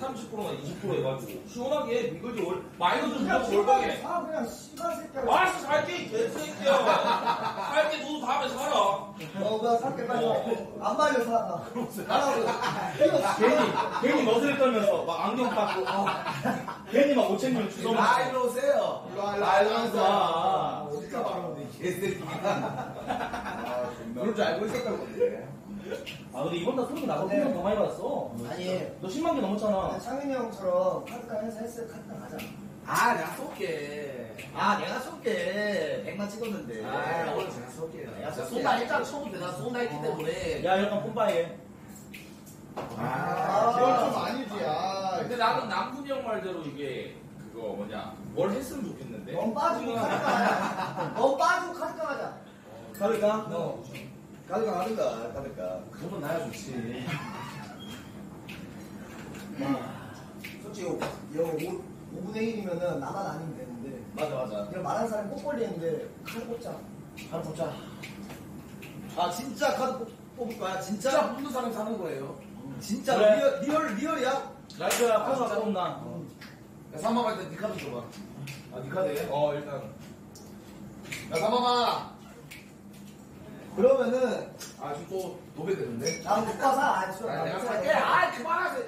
30%나 20% 해가지고 시원하게 해. 미글지 월 마이너스 그냥 무조건 월등해. 사, 그냥 씨발 새끼야. 알았어 살게 이 개새끼야. 살게 너도 다음에 사라. 어, 그냥 살게 빨리. 안 말려, 사. 나. 하라고. 괜히, 괜히 멋을 떨면서 막 안경 깎고, 아, 괜히 막 오천명 주워 아, 먹고. 일로 오세요. 일로 와, 일로 아, 와, 일로 오세요. 와. 어디가 바로 이 개새끼가. 아. 그럴 줄 알고 있었던 건데. 아, 근데 이번 달 소리 나가 훈련 더 많이 받았어. 아니, 너 10만 개 넘었잖아. 창민이 형처럼 카드깡 해서 했어요. 카드깡 가자. 아, 내가 쏠게. 아, 내가 쏠게. 100만 찍었는데. 아, 오늘 제가 쏠게요. 야, 쏠게. 쏜다 했잖아. 처음부터 내가 쏜다 했기 때문에. 야, 약간 뽐빠해. 아, 그건 좀 아니지. 아, 근데 나는 남훈이 형 말대로 이게 그거 뭐냐 뭘 했으면 좋겠는데. 넌 빠지고 카드깡 하자. 넌 빠지고 카드깡 하자. 가볼까? 어. 가볼까, 가볼까. 그러면 나야 좋지. 솔직히 영 5분의 1이면은 나만 아니면 되는데 맞아, 맞아. 그냥 말하는 사람이 꼭 걸리는데 칼 꽂자 하나 보자. 아, 진짜 카드 뽑- 뽑을 거야? 진짜? 진짜 묻는 사람이 사는 거예요. 진짜 그래. real, real, real이야? right야, 아, 카드 진짜? 갖고 온나. 야, 삼마마 일단 네 카드 줘봐. 아, 네 카드에? 어 일단 야, 삼마마! 그러면은 아, 지금 또 노배되는데? 나못 가서 안 써. 아, 내가 살게. 아, 그만하세요.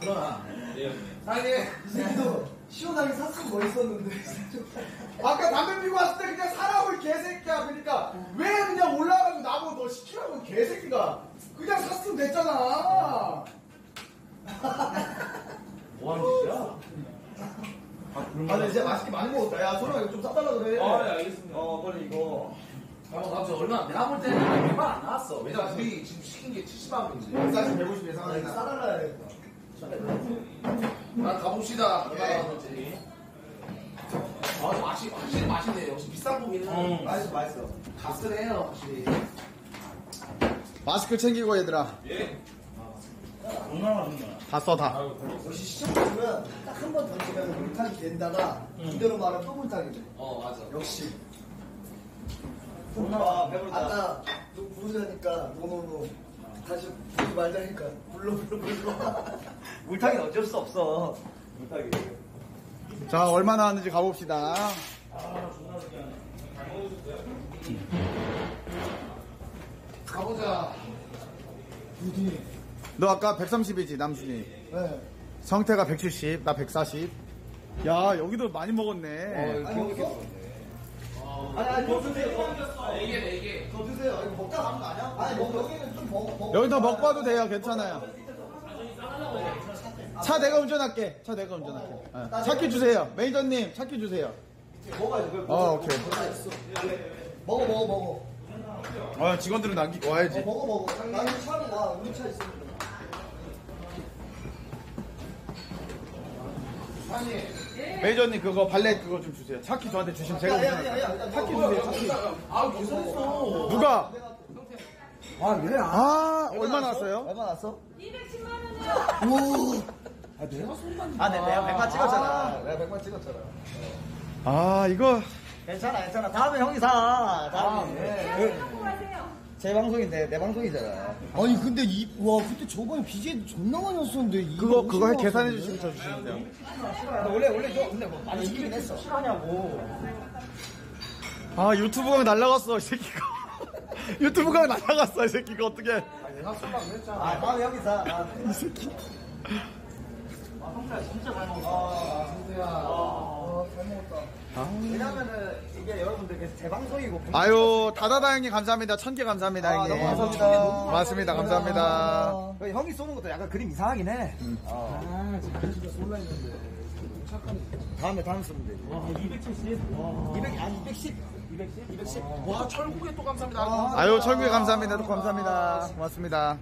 그러나, 예. 사장님. 이 새끼도 시원하게 샀으면 멋있었는데. 아까 담배 피고 왔을 때 그냥 이 개새끼야 그러니까 왜 그냥 올라가고 나보고 너 시키라고 이 개새끼가 그냥 샀으면 됐잖아 뭐 하는 짓이야? 아, 근데 이제 맛있게 많이 먹었다. 야, 소라 이거 좀 싸달라 그래. 아, 예, 알겠습니다. 어, 빨리 이거. 아, 나저 얼마, 내가 볼 때는 100만 안 나왔어. 왜냐면 우리 지금 시킨 게 70만 원이지. 140, 150 아, 이거 예상합니다 싸달라 해야겠다. 난 가봅시다. 얼마 나왔는지. 아, 맛이, 확실히 맛있네. 역시 비싼 고기는 음. 맛있어, 맛있어. 값을 해요, 확실히. 마스크 챙기고 얘들아 맛있냐? 다 써 다 역시 시청자들은 딱한 번 던지면 물타기 된다가 그대로 말하면 또 물타기 돼. 어, 맞아. 역시. 아, 배부르다. 아까 너 부르자니까 노노노 다시 부르지 말자니까 불러 불러 불러. 물타기는 어쩔 수 없어. 물타기. 자 얼마 나왔는지 가봅시다 아, 존나. 잘 먹으셨어요? 가보자. 너 아까 130이지 남순이 네. 성태가 170, 나 140. 야, 여기도 많이 먹었네. 아니 먹었어? 아니 아니 더 드세요. 더, 이게 네 개. 더 드세요. 이거 먹다 가는 거 아니야? 아니 먹 여기는 좀 먹어. 먹어. 여기서 먹봐도 돼요. 괜찮아요. 차 내가 운전할게. 차 내가 운전할게. 어. 차키 주세요. 매니저님, 차키 주세요. 먹어야지. 어. 오케이. 먹어 먹어 먹어. 어, 직원들은 남기고 어, 와야지. 먹어 먹어. 나는 차로 와. 우리 차 있으니까. 매니저님 그거 발레 그거 좀 주세요. 차키 저한테 주시면 제가 운전할게요. 야야야야. 차키 주세요. 차키. 아, 계산했어. 누가? 아 왜? 아, 아, 얼마 나왔어요? 얼마 났어? 210만 원이요. 아 내가 손만. 아, 네, 내가 백만 찍었잖아. 내가 백만 찍었잖아. 아, 이거 괜찮아, 괜찮아. 다음에 형이 사. 다음에. 네, 하고 가세요. 제 방송인데, 내 방송이잖아. 아니 근데 이 와 그때 저번에 BJ 존나 많이 왔었는데 이거 그거 그거 계산해? 주시면 저 주시면 돼요. 나 원래, 원래 저, 근데 뭐 많이 이기긴 했어. 실하냐고. 아, 유튜브가 날라갔어, 이 새끼가. 유튜브가 날라갔어, 이 새끼가 어떻게? 내가 술만 그랬잖아. 아, 다음에 형이 사. 아, 이 새끼. 아, 잘 먹었다. 왜냐면은 이게 여러분들께서 제 방송이고. 아유, 다다다 형님 감사합니다. 천 개 감사합니다, 아, 형님. 너무 감사합니다. 고맙습니다, 감사합니다. 그 형이 쏘는 것도 약간 그림 이상하긴 해. 아 진짜 진짜 쏠라 했는데. 다음에 다음에 쏘면 되지. 와, 270? 와. 200, 아니 210. 210? 210. 와, 철국에 또 감사합니다. 아 유, 철구에 감사합니다. 또 감사합니다. 고맙습니다.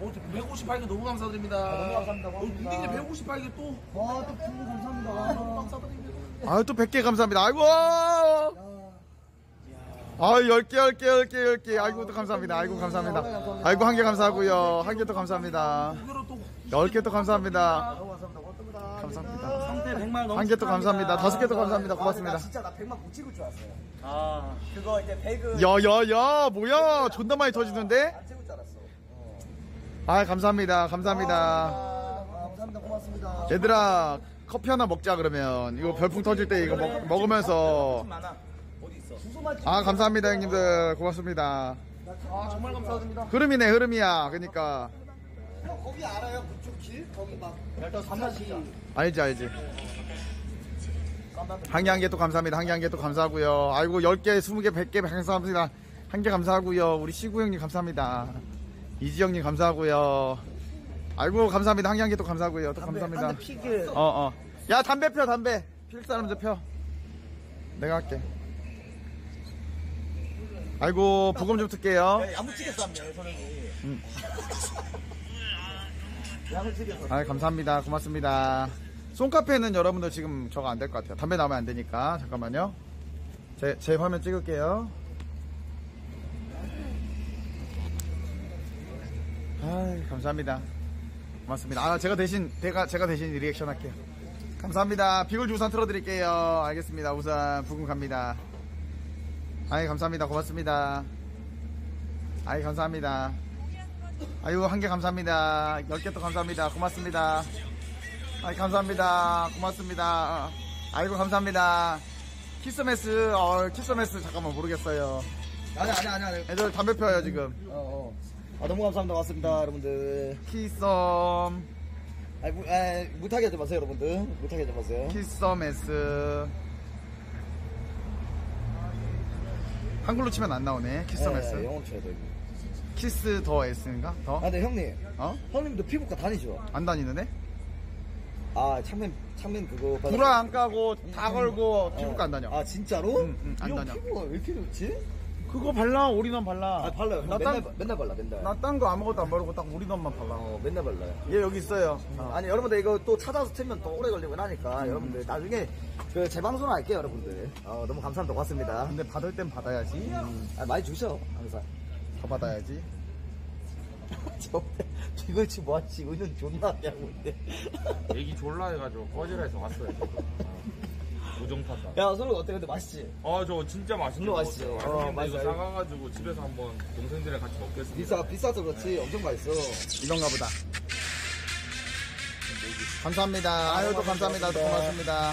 오, 158개 너무 감사드립니다. 너무 감사합니다, 고맙습니다. 님 158개 또. 와또 부모 감사합니다. 감사드립니다. 아유, 또 100개 감사합니다. 아이고! 아유, 10개, 10개, 10개, 10개. 아이고, 또 감사합니다. 아이고, 감사합니다. 아이고, 한 개 감사하고요. 한 개 또 감사합니다. 이거로 또 10개 또 감사합니다. 너무 감사합니다. 고맙습니다. 감사합니다. 상태 100만 넘한개 또 감사합니다. 다섯 개 또 감사합니다. 고맙습니다. 나 진짜 나 100만 못 찍을 줄 알았어요. 아. 그거 이제 배그. 야, 야, 야, 뭐야. 존나 많이 터지는데? 안 찍을. 아, 감사합니다. 감사합니다. 아, 감사합니다. 고맙습니다. 얘들아, 커피 하나 먹자, 그러면. 이거 별풍 터질 때 이거 먹, 먹으면서. 많아. 어디 있어? 주소만 찍 아, 감사합니다, 형님들. 고맙습니다. 아, 정말 감사드립니다. 흐름이네, 흐름이야. 그니까. 형 거기 알아요? 그쪽 길? 거기 막 일단 삼다시 알지, 알지. 한 개 한 개 또 감사합니다. 한 개 한 개 또 감사하고요. 아이고, 10개, 20개, 100개 감사합니다. 한 개 감사하고요. 우리 시구 형님 감사합니다. 이지 형님 감사하고요. 아이고, 감사합니다. 한개한개또 감사하고요. 또 감사합니다. 피게 어, 어. 야, 담배 펴, 담배. 필 사람들 펴. 내가 할게. 아이고, 부검 좀 틀게요. 야무지게 쐈네, 선생님. 음. 야무지게 쐈 아, 감사합니다. 고맙습니다. 송카페는 여러분들 지금 저거 안 될 것 같아요. 담배 나오면 안 되니까. 잠깐만요. 제, 제 화면 찍을게요. 아, 감사합니다. 고맙습니다. 아, 제가 대신, 제가, 제가 대신 리액션 할게요. 감사합니다. 비글즈 우산 틀어드릴게요. 알겠습니다. 우산 부금 갑니다. 아이, 감사합니다. 고맙습니다. 아이, 감사합니다. 아유, 한 개 감사합니다. 열 개 또 감사합니다. 고맙습니다. 아이, 감사합니다. 고맙습니다. 아이고, 감사합니다. 키스메스, 어, 키스메스, 잠깐만 모르겠어요. 아니 아니 아니 아니. 애들 담배 펴요 지금. 어, 어. 아 너무 감사합니다. 왔습니다, 여러분들. 키썸, 아니, 무, 아, 못하게 하지 마세요, 여러분들. 못하게 하지 마세요. 키썸 S. 한글로 치면 안 나오네. 키썸 예, S. 예, 영어로 쳐야 돼. 키스 더 S인가? 더? 아, 근데 형님. 어? 형님도 피부과 다니죠? 안 다니는데? 아, 창맨, 창맨 그거. 구라 안 까고 다 걸고 피부과 안 다녀. 아, 진짜로? 응, 응, 안 이형 다녀. 피부가 왜 이렇게 좋지? 그거 발라 올인원 발라. 아, 발라요. 나 맨날, 딴, 바- 맨날 발라, 맨날. 나 딴 거 아무것도 안 바르고 딱 all-in-one만 발라. 어, 맨날 발라요. 얘 여기 있어요. 아니 여러분들 이거 또 찾아서 틀면 더 오래 걸리고 하니까 여러분들 나중에 그 재방송 할게요 여러분들 어, 너무 감사합니다 고맙습니다 근데 받을 땐 받아야지. 음, 아, 많이 주셔 항상 더 받아야지. 저 이걸 지금 뭐하지 이거는 존나 하냐고 근데 얘기 졸라 해가지고 꺼지라 해서 왔어요. 우정탔다. 야 서로 어때 근데 맛있지? 아, 저 진짜 맛있는 거 맛있죠? 먹었어요. 어, 맛있는데 이거 맛있어요. 사가가지고 집에서 한번 동생들이랑 같이 먹겠습니다. 비싸 비싸서 그렇지 엄청 맛있어 이건가 보다. 감사합니다. 아유, 또 감사합니다. 또 고맙습니다.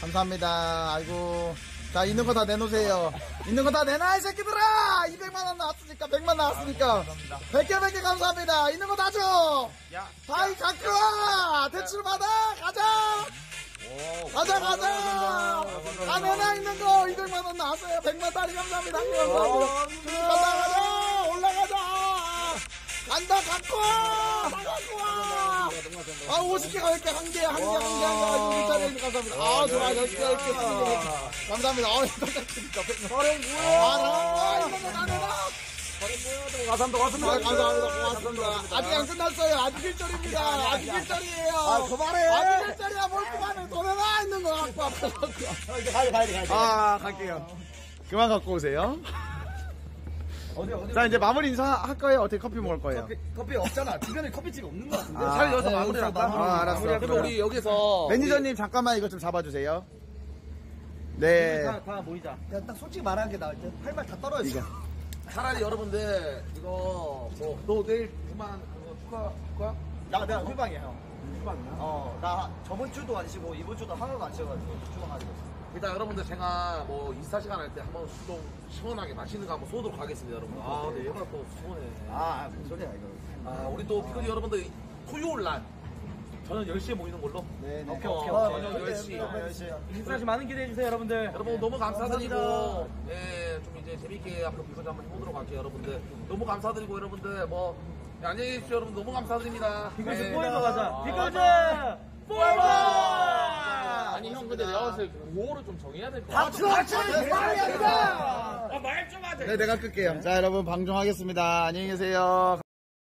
감사합니다. 아이고. 자, 있는 거 다 내놓으세요. 있는 거 다 내놔, 이 새끼들아! 200만원 나왔으니까, 100만 나왔으니까. 100개, 100개 감사합니다. 있는 거 다 줘! 야, 다이 갖고 와! 대출 받아! 가자! 가자, 가자! 다 내놔, 있는 거! 200만 원 나왔어요. 100만 다리 감사합니다. 가자, 가자! 올라가자! 간다, 갖고 와! 다 갖고 와! 아, 50개가 이렇게 한 개, 한 개, 한 개, 한 개, 한 개, 짜리 감사합니다. 아, 좋아, 10개, 10개, 감사합니다. 아, 똑같으니까. 서른 뭐야? 아, 나, 이거 나 내놔! 감사합니다 아, 감사합니다. 고맙습니다. 아직 안 끝났어요. 아직 일절입니다. 아직 일절이에요. 아 그만해 아직 일절이야. 뭘 그만해. 돈 하나 있는 거 갖고 갖고. 이제 가야 돼 가야 돼 아, 갈게요. 그만 갖고 오세요. 어디 어디 자, 이제 마무리 인사할 거예요? 어떻게 커피 먹을 거예요? 커피, 커피 없잖아 주변에 커피집이 없는 것 같은데 아, 차라리 여기서 네, 마무리 할까? 아, 알았어. 그럼 우리 여기서 매니저님, 잠깐만 이거 좀 잡아주세요. 네. 다, 다 모이자. 그냥 딱 솔직히 말하는 게 나을 때 할 말 다 떨어져 차라리 여러분들. 이거 뭐너 내일 그만 그거 축하 축하 나 내가 휴방이야 형. 휴방이야? 어 나 저번 주도 안 쉬고 이번 주도 하나도 안 쉬어가지고 휴방하고 일단 여러분들 제가 뭐 인스타 시간 할 때 한번 좀 시원하게 맛있는 거 한번 쏘도록 하겠습니다 여러분 아 근데 얘가 또 시원해. 아 무슨 소리야 이거. 아 우리 또 피그리 여러분들 토요일 날 저는 10시에 모이는 걸로. 네 네 오케이, 오케이, 어, 오케이. 저녁 10시. 10시 인스타시 많은 기대해주세요, 여러분들. 여러분 너무 감사드리고 감사합니다. 예, 좀 이제 재밌게 앞으로 비거지 한번 해보도록 할게요 여러분들 너무 감사드리고 여러분들 뭐 예, 안녕히 계십시오 여러분 너무 감사드립니다 비글즈 예. 포에버 가자. 비글즈 포에버! 아니 형 근데 내가 봤을 때 5호를 좀 정해야 될것 아, 같아 같이 같이 아, 말좀 하자. 네, 내가 끌게요. 자, 여러분, 방송하겠습니다. 안녕히 계세요.